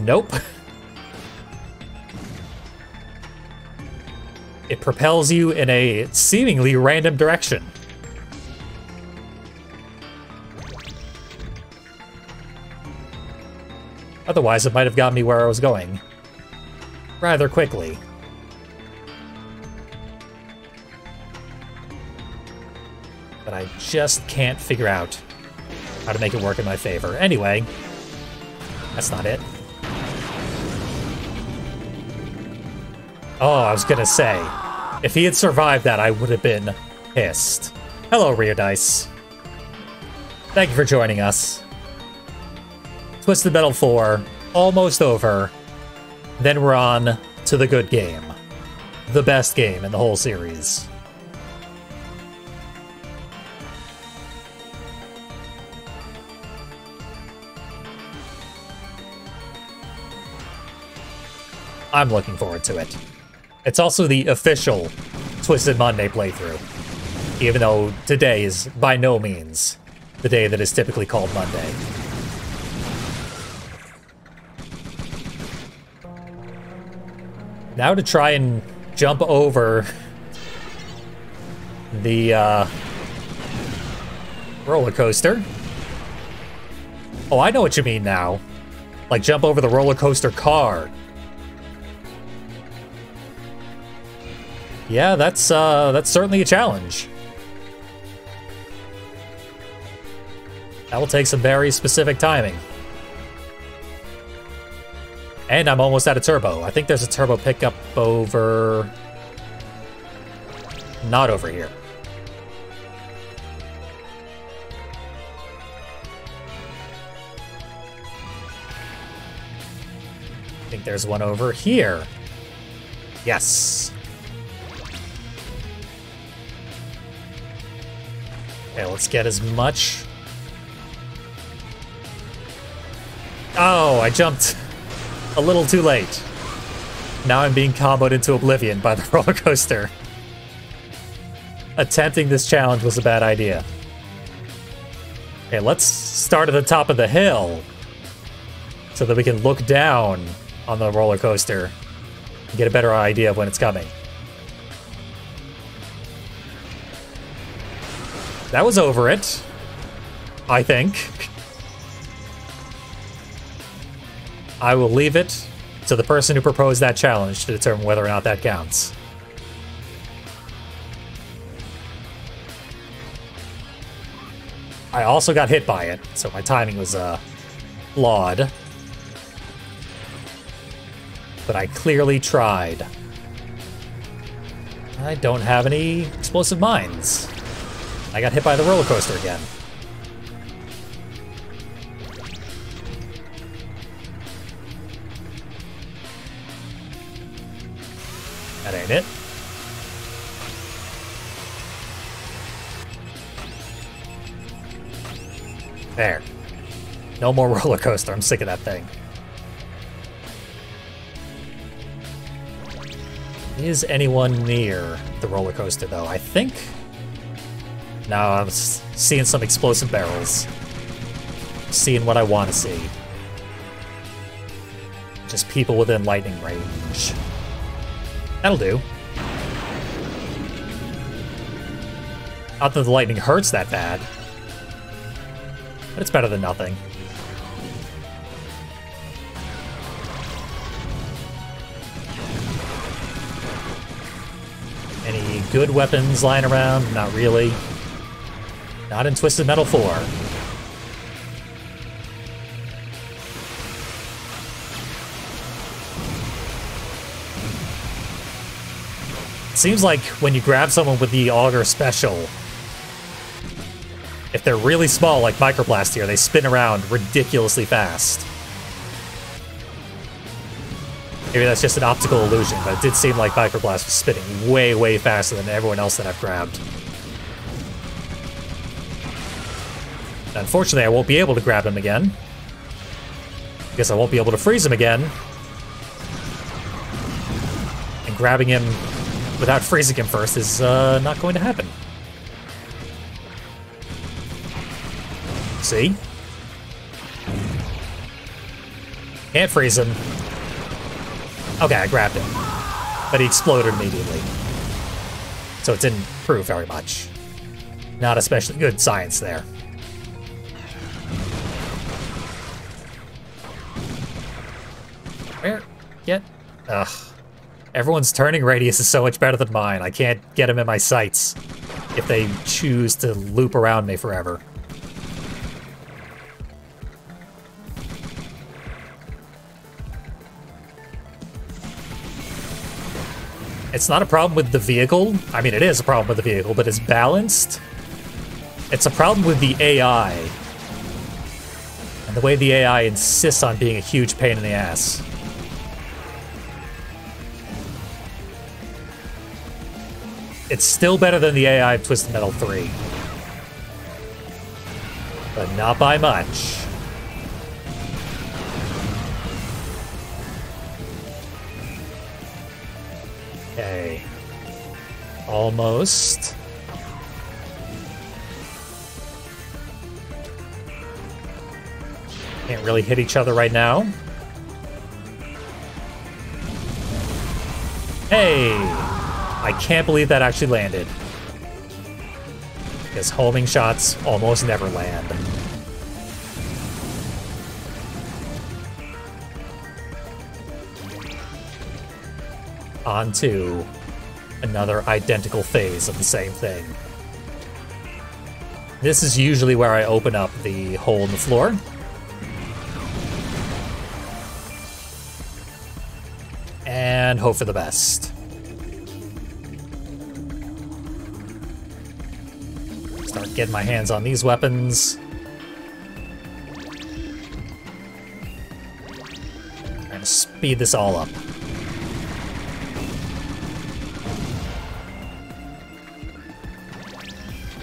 Nope. <laughs> It propels you in a seemingly random direction. Otherwise, it might have got me where I was going. Rather quickly. But I just can't figure out how to make it work in my favor. Anyway, that's not it. Oh, I was gonna say, if he had survived that, I would have been pissed. Hello, Dice. Thank you for joining us. Twisted Metal 4, almost over. Then we're on to the good game. The best game in the whole series. I'm looking forward to it. It's also the official Twisted Monday playthrough, even though today is by no means the day that is typically called Monday. Now to try and jump over the uh, roller coaster. Oh, I know what you mean now. Like jump over the roller coaster car. Yeah, that's uh, that's certainly a challenge. That will take some very specific timing. And I'm almost out of turbo. I think there's a turbo pickup over... Not over here. I think there's one over here. Yes. Okay, let's get as much... Oh, I jumped <laughs> a little too late. Now I'm being comboed into oblivion by the <laughs> roller coaster. Attempting this challenge was a bad idea. Okay, let's start at the top of the hill so that we can look down on the roller coaster and get a better idea of when it's coming. That was over it. I think. <laughs> I will leave it to the person who proposed that challenge to determine whether or not that counts. I also got hit by it, so my timing was uh, flawed. But I clearly tried. I don't have any explosive mines. I got hit by the roller coaster again. Ain't it. There. No more <laughs> roller coaster. I'm sick of that thing. Is anyone near the roller coaster, though? I think... No, I'm seeing some explosive barrels. seeing what I want to see. Just people within lightning range. That'll do. Not that the lightning hurts that bad. But it's better than nothing. Any good weapons lying around? Not really. Not in Twisted Metal 4. Seems like when you grab someone with the auger Special, if they're really small like Microblast here, they spin around ridiculously fast. Maybe that's just an optical illusion, but it did seem like Microblast was spinning way, way faster than everyone else that I've grabbed. Unfortunately, I won't be able to grab him again. Guess I won't be able to freeze him again. And grabbing him without freezing him first is uh, not going to happen. See? Can't freeze him. Okay, I grabbed him. But he exploded immediately. So it didn't prove very much. Not especially good science there. Where? Get? Ugh. Everyone's turning radius is so much better than mine. I can't get them in my sights if they choose to loop around me forever. It's not a problem with the vehicle. I mean, it is a problem with the vehicle, but it's balanced. It's a problem with the AI. And the way the AI insists on being a huge pain in the ass. It's still better than the AI of Twisted Metal 3. But not by much. Okay. Almost. Can't really hit each other right now. Hey! I can't believe that actually landed. Because homing shots almost never land. On to another identical phase of the same thing. This is usually where I open up the hole in the floor. And hope for the best. Getting my hands on these weapons. Trying to speed this all up.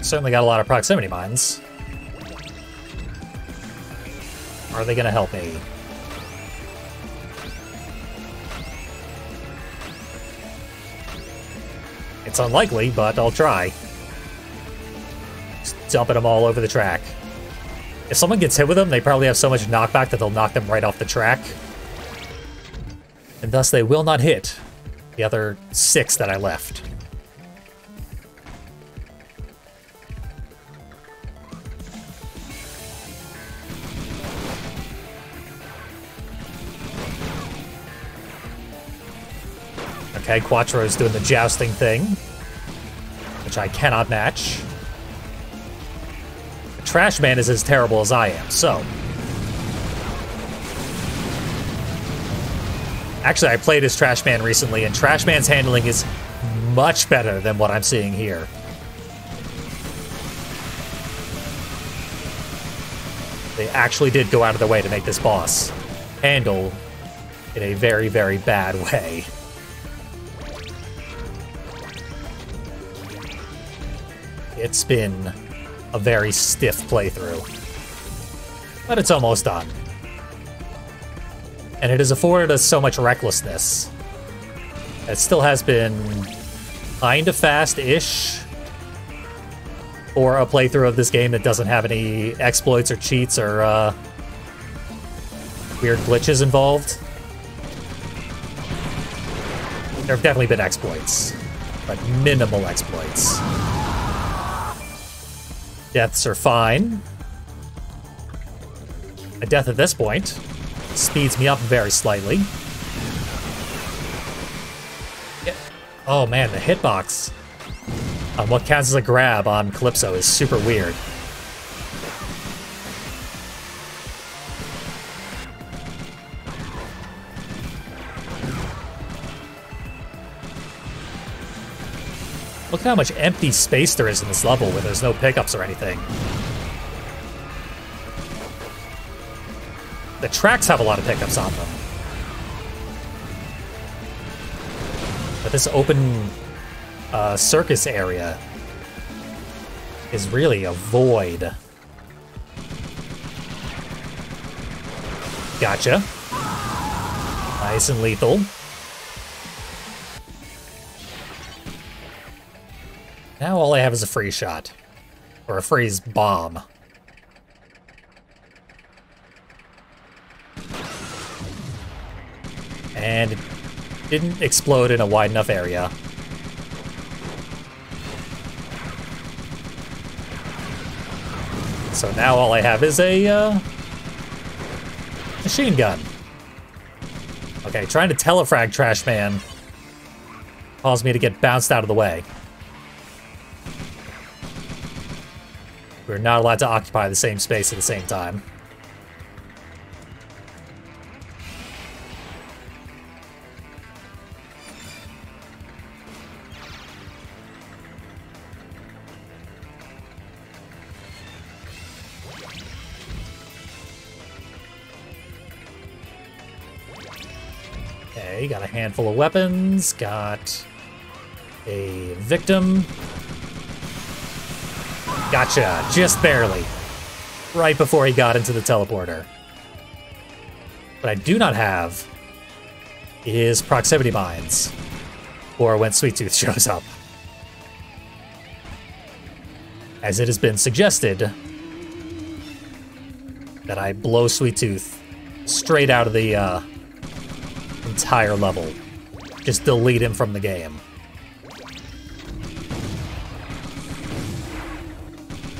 Certainly got a lot of proximity mines. Are they gonna help me? It's unlikely, but I'll try dumping them all over the track. If someone gets hit with them, they probably have so much knockback that they'll knock them right off the track. And thus they will not hit the other six that I left. Okay, Quattro's doing the jousting thing, which I cannot match. Trash Man is as terrible as I am, so. Actually, I played as Trash Man recently, and Trash Man's handling is much better than what I'm seeing here. They actually did go out of their way to make this boss handle in a very, very bad <laughs> way. It's been a very stiff playthrough. But it's almost done. And it has afforded us so much recklessness. It still has been kind of fast-ish. or a playthrough of this game that doesn't have any exploits or cheats or uh, weird glitches involved. There have definitely been exploits, but minimal exploits. Deaths are fine. A death at this point speeds me up very slightly. Oh man, the hitbox on what counts as a grab on Calypso is super weird. Look at how much empty space there is in this level where there's no pickups or anything. The tracks have a lot of pickups on them. But this open uh, circus area is really a void. Gotcha. Nice and lethal. Now all I have is a free shot. Or a freeze bomb. And it didn't explode in a wide enough area. So now all I have is a uh, machine gun. Okay, trying to telefrag Trash Man caused me to get bounced out of the way. We're not allowed to occupy the same space at the same time. Okay, got a handful of weapons, got a victim, Gotcha, just barely. Right before he got into the teleporter. What I do not have is proximity mines, or when Sweet Tooth <laughs> shows up. As it has been suggested that I blow Sweet Tooth straight out of the uh, entire level. Just delete him from the game.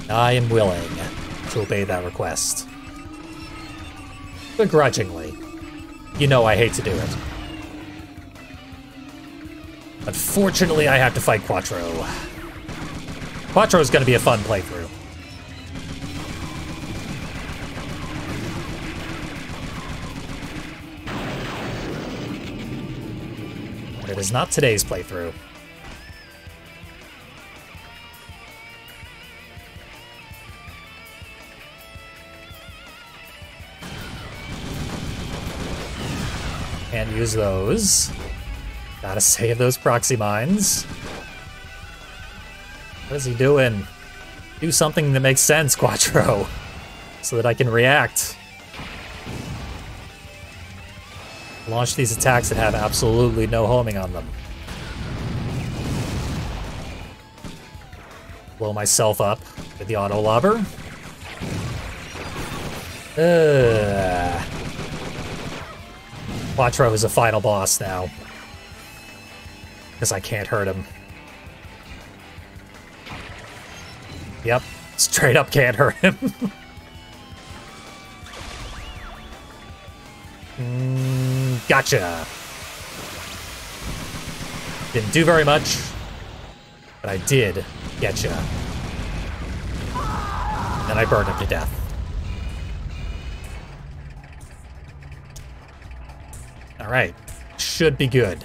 I am willing to obey that request. Begrudgingly. You know I hate to do it. Unfortunately, I have to fight Quattro. Quattro is going to be a fun playthrough. But it is not today's playthrough. Use those. Gotta save those proxy mines. What is he doing? Do something that makes sense, Quattro. So that I can react. Launch these attacks that have absolutely no homing on them. Blow myself up with the auto lobber. Ugh. Quattro is a final boss now. Because I can't hurt him. Yep, straight up can't hurt him. <laughs> mm, gotcha. Didn't do very much, but I did get you. And I burned him to death. All right, should be good.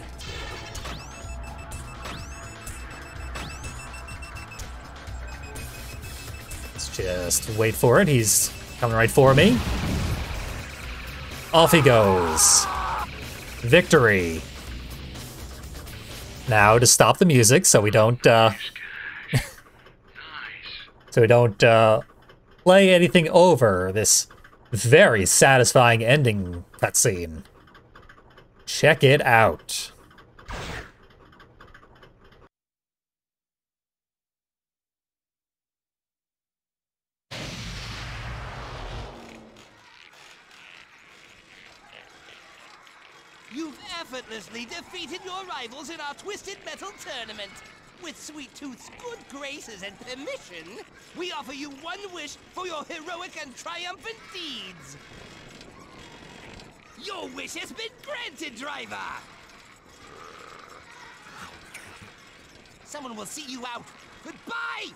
Let's just wait for it. He's coming right for me. Off he goes. Victory. Now to stop the music so we don't, uh... <laughs> so we don't, uh, play anything over this very satisfying ending cutscene. Check it out. You've effortlessly defeated your rivals in our Twisted Metal tournament. With Sweet Tooth's good graces and permission, we offer you one wish for your heroic and triumphant deeds. Your wish has been granted, driver! Someone will see you out. Goodbye!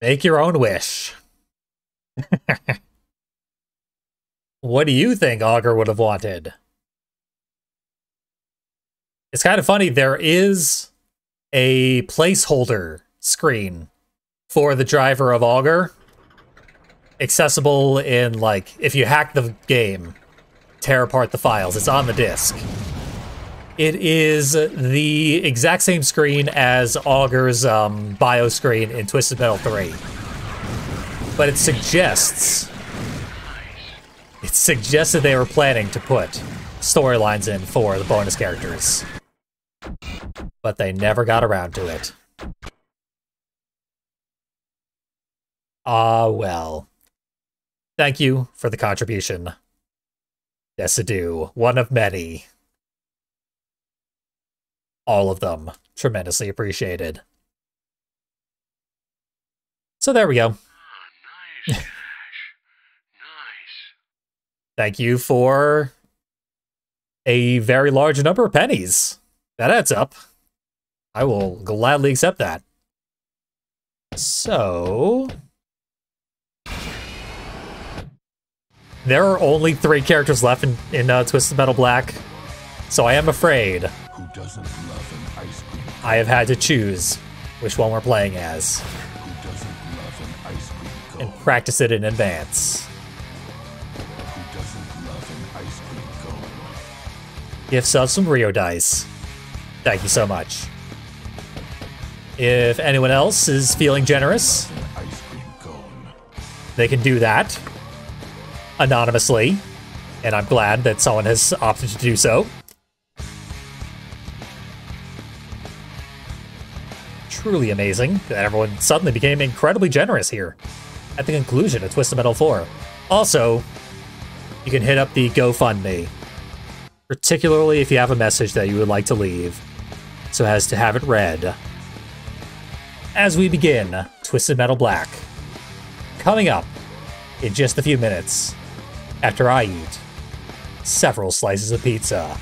Make your own wish. <laughs> what do you think Auger would have wanted? It's kind of funny. There is a placeholder screen for the driver of Auger. Accessible in, like, if you hack the game, tear apart the files. It's on the disk. It is the exact same screen as Auger's um, bio screen in Twisted Metal 3. But it suggests... It suggests that they were planning to put storylines in for the bonus characters. But they never got around to it. Ah, well. Thank you for the contribution. Desidue, one of many. All of them. Tremendously appreciated. So there we go. Ah, nice, nice. Thank you for a very large number of pennies. That adds up. I will gladly accept that. So... There are only three characters left in, in uh, Twisted Metal Black, so I am afraid Who doesn't love an ice cream? I have had to choose which one we're playing as Who doesn't love an ice cream cone? and practice it in advance. Who doesn't love an ice cream cone? Gifts of some Rio dice. Thank you so much. If anyone else is feeling generous, An ice cream cone. they can do that anonymously, and I'm glad that someone has opted to do so. Truly amazing that everyone suddenly became incredibly generous here at the conclusion of Twisted Metal 4. Also, you can hit up the GoFundMe, particularly if you have a message that you would like to leave, so as to have it read. As we begin Twisted Metal Black, coming up in just a few minutes after I eat several slices of pizza.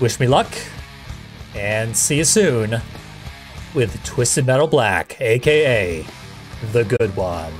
Wish me luck, and see you soon with Twisted Metal Black, aka The Good One.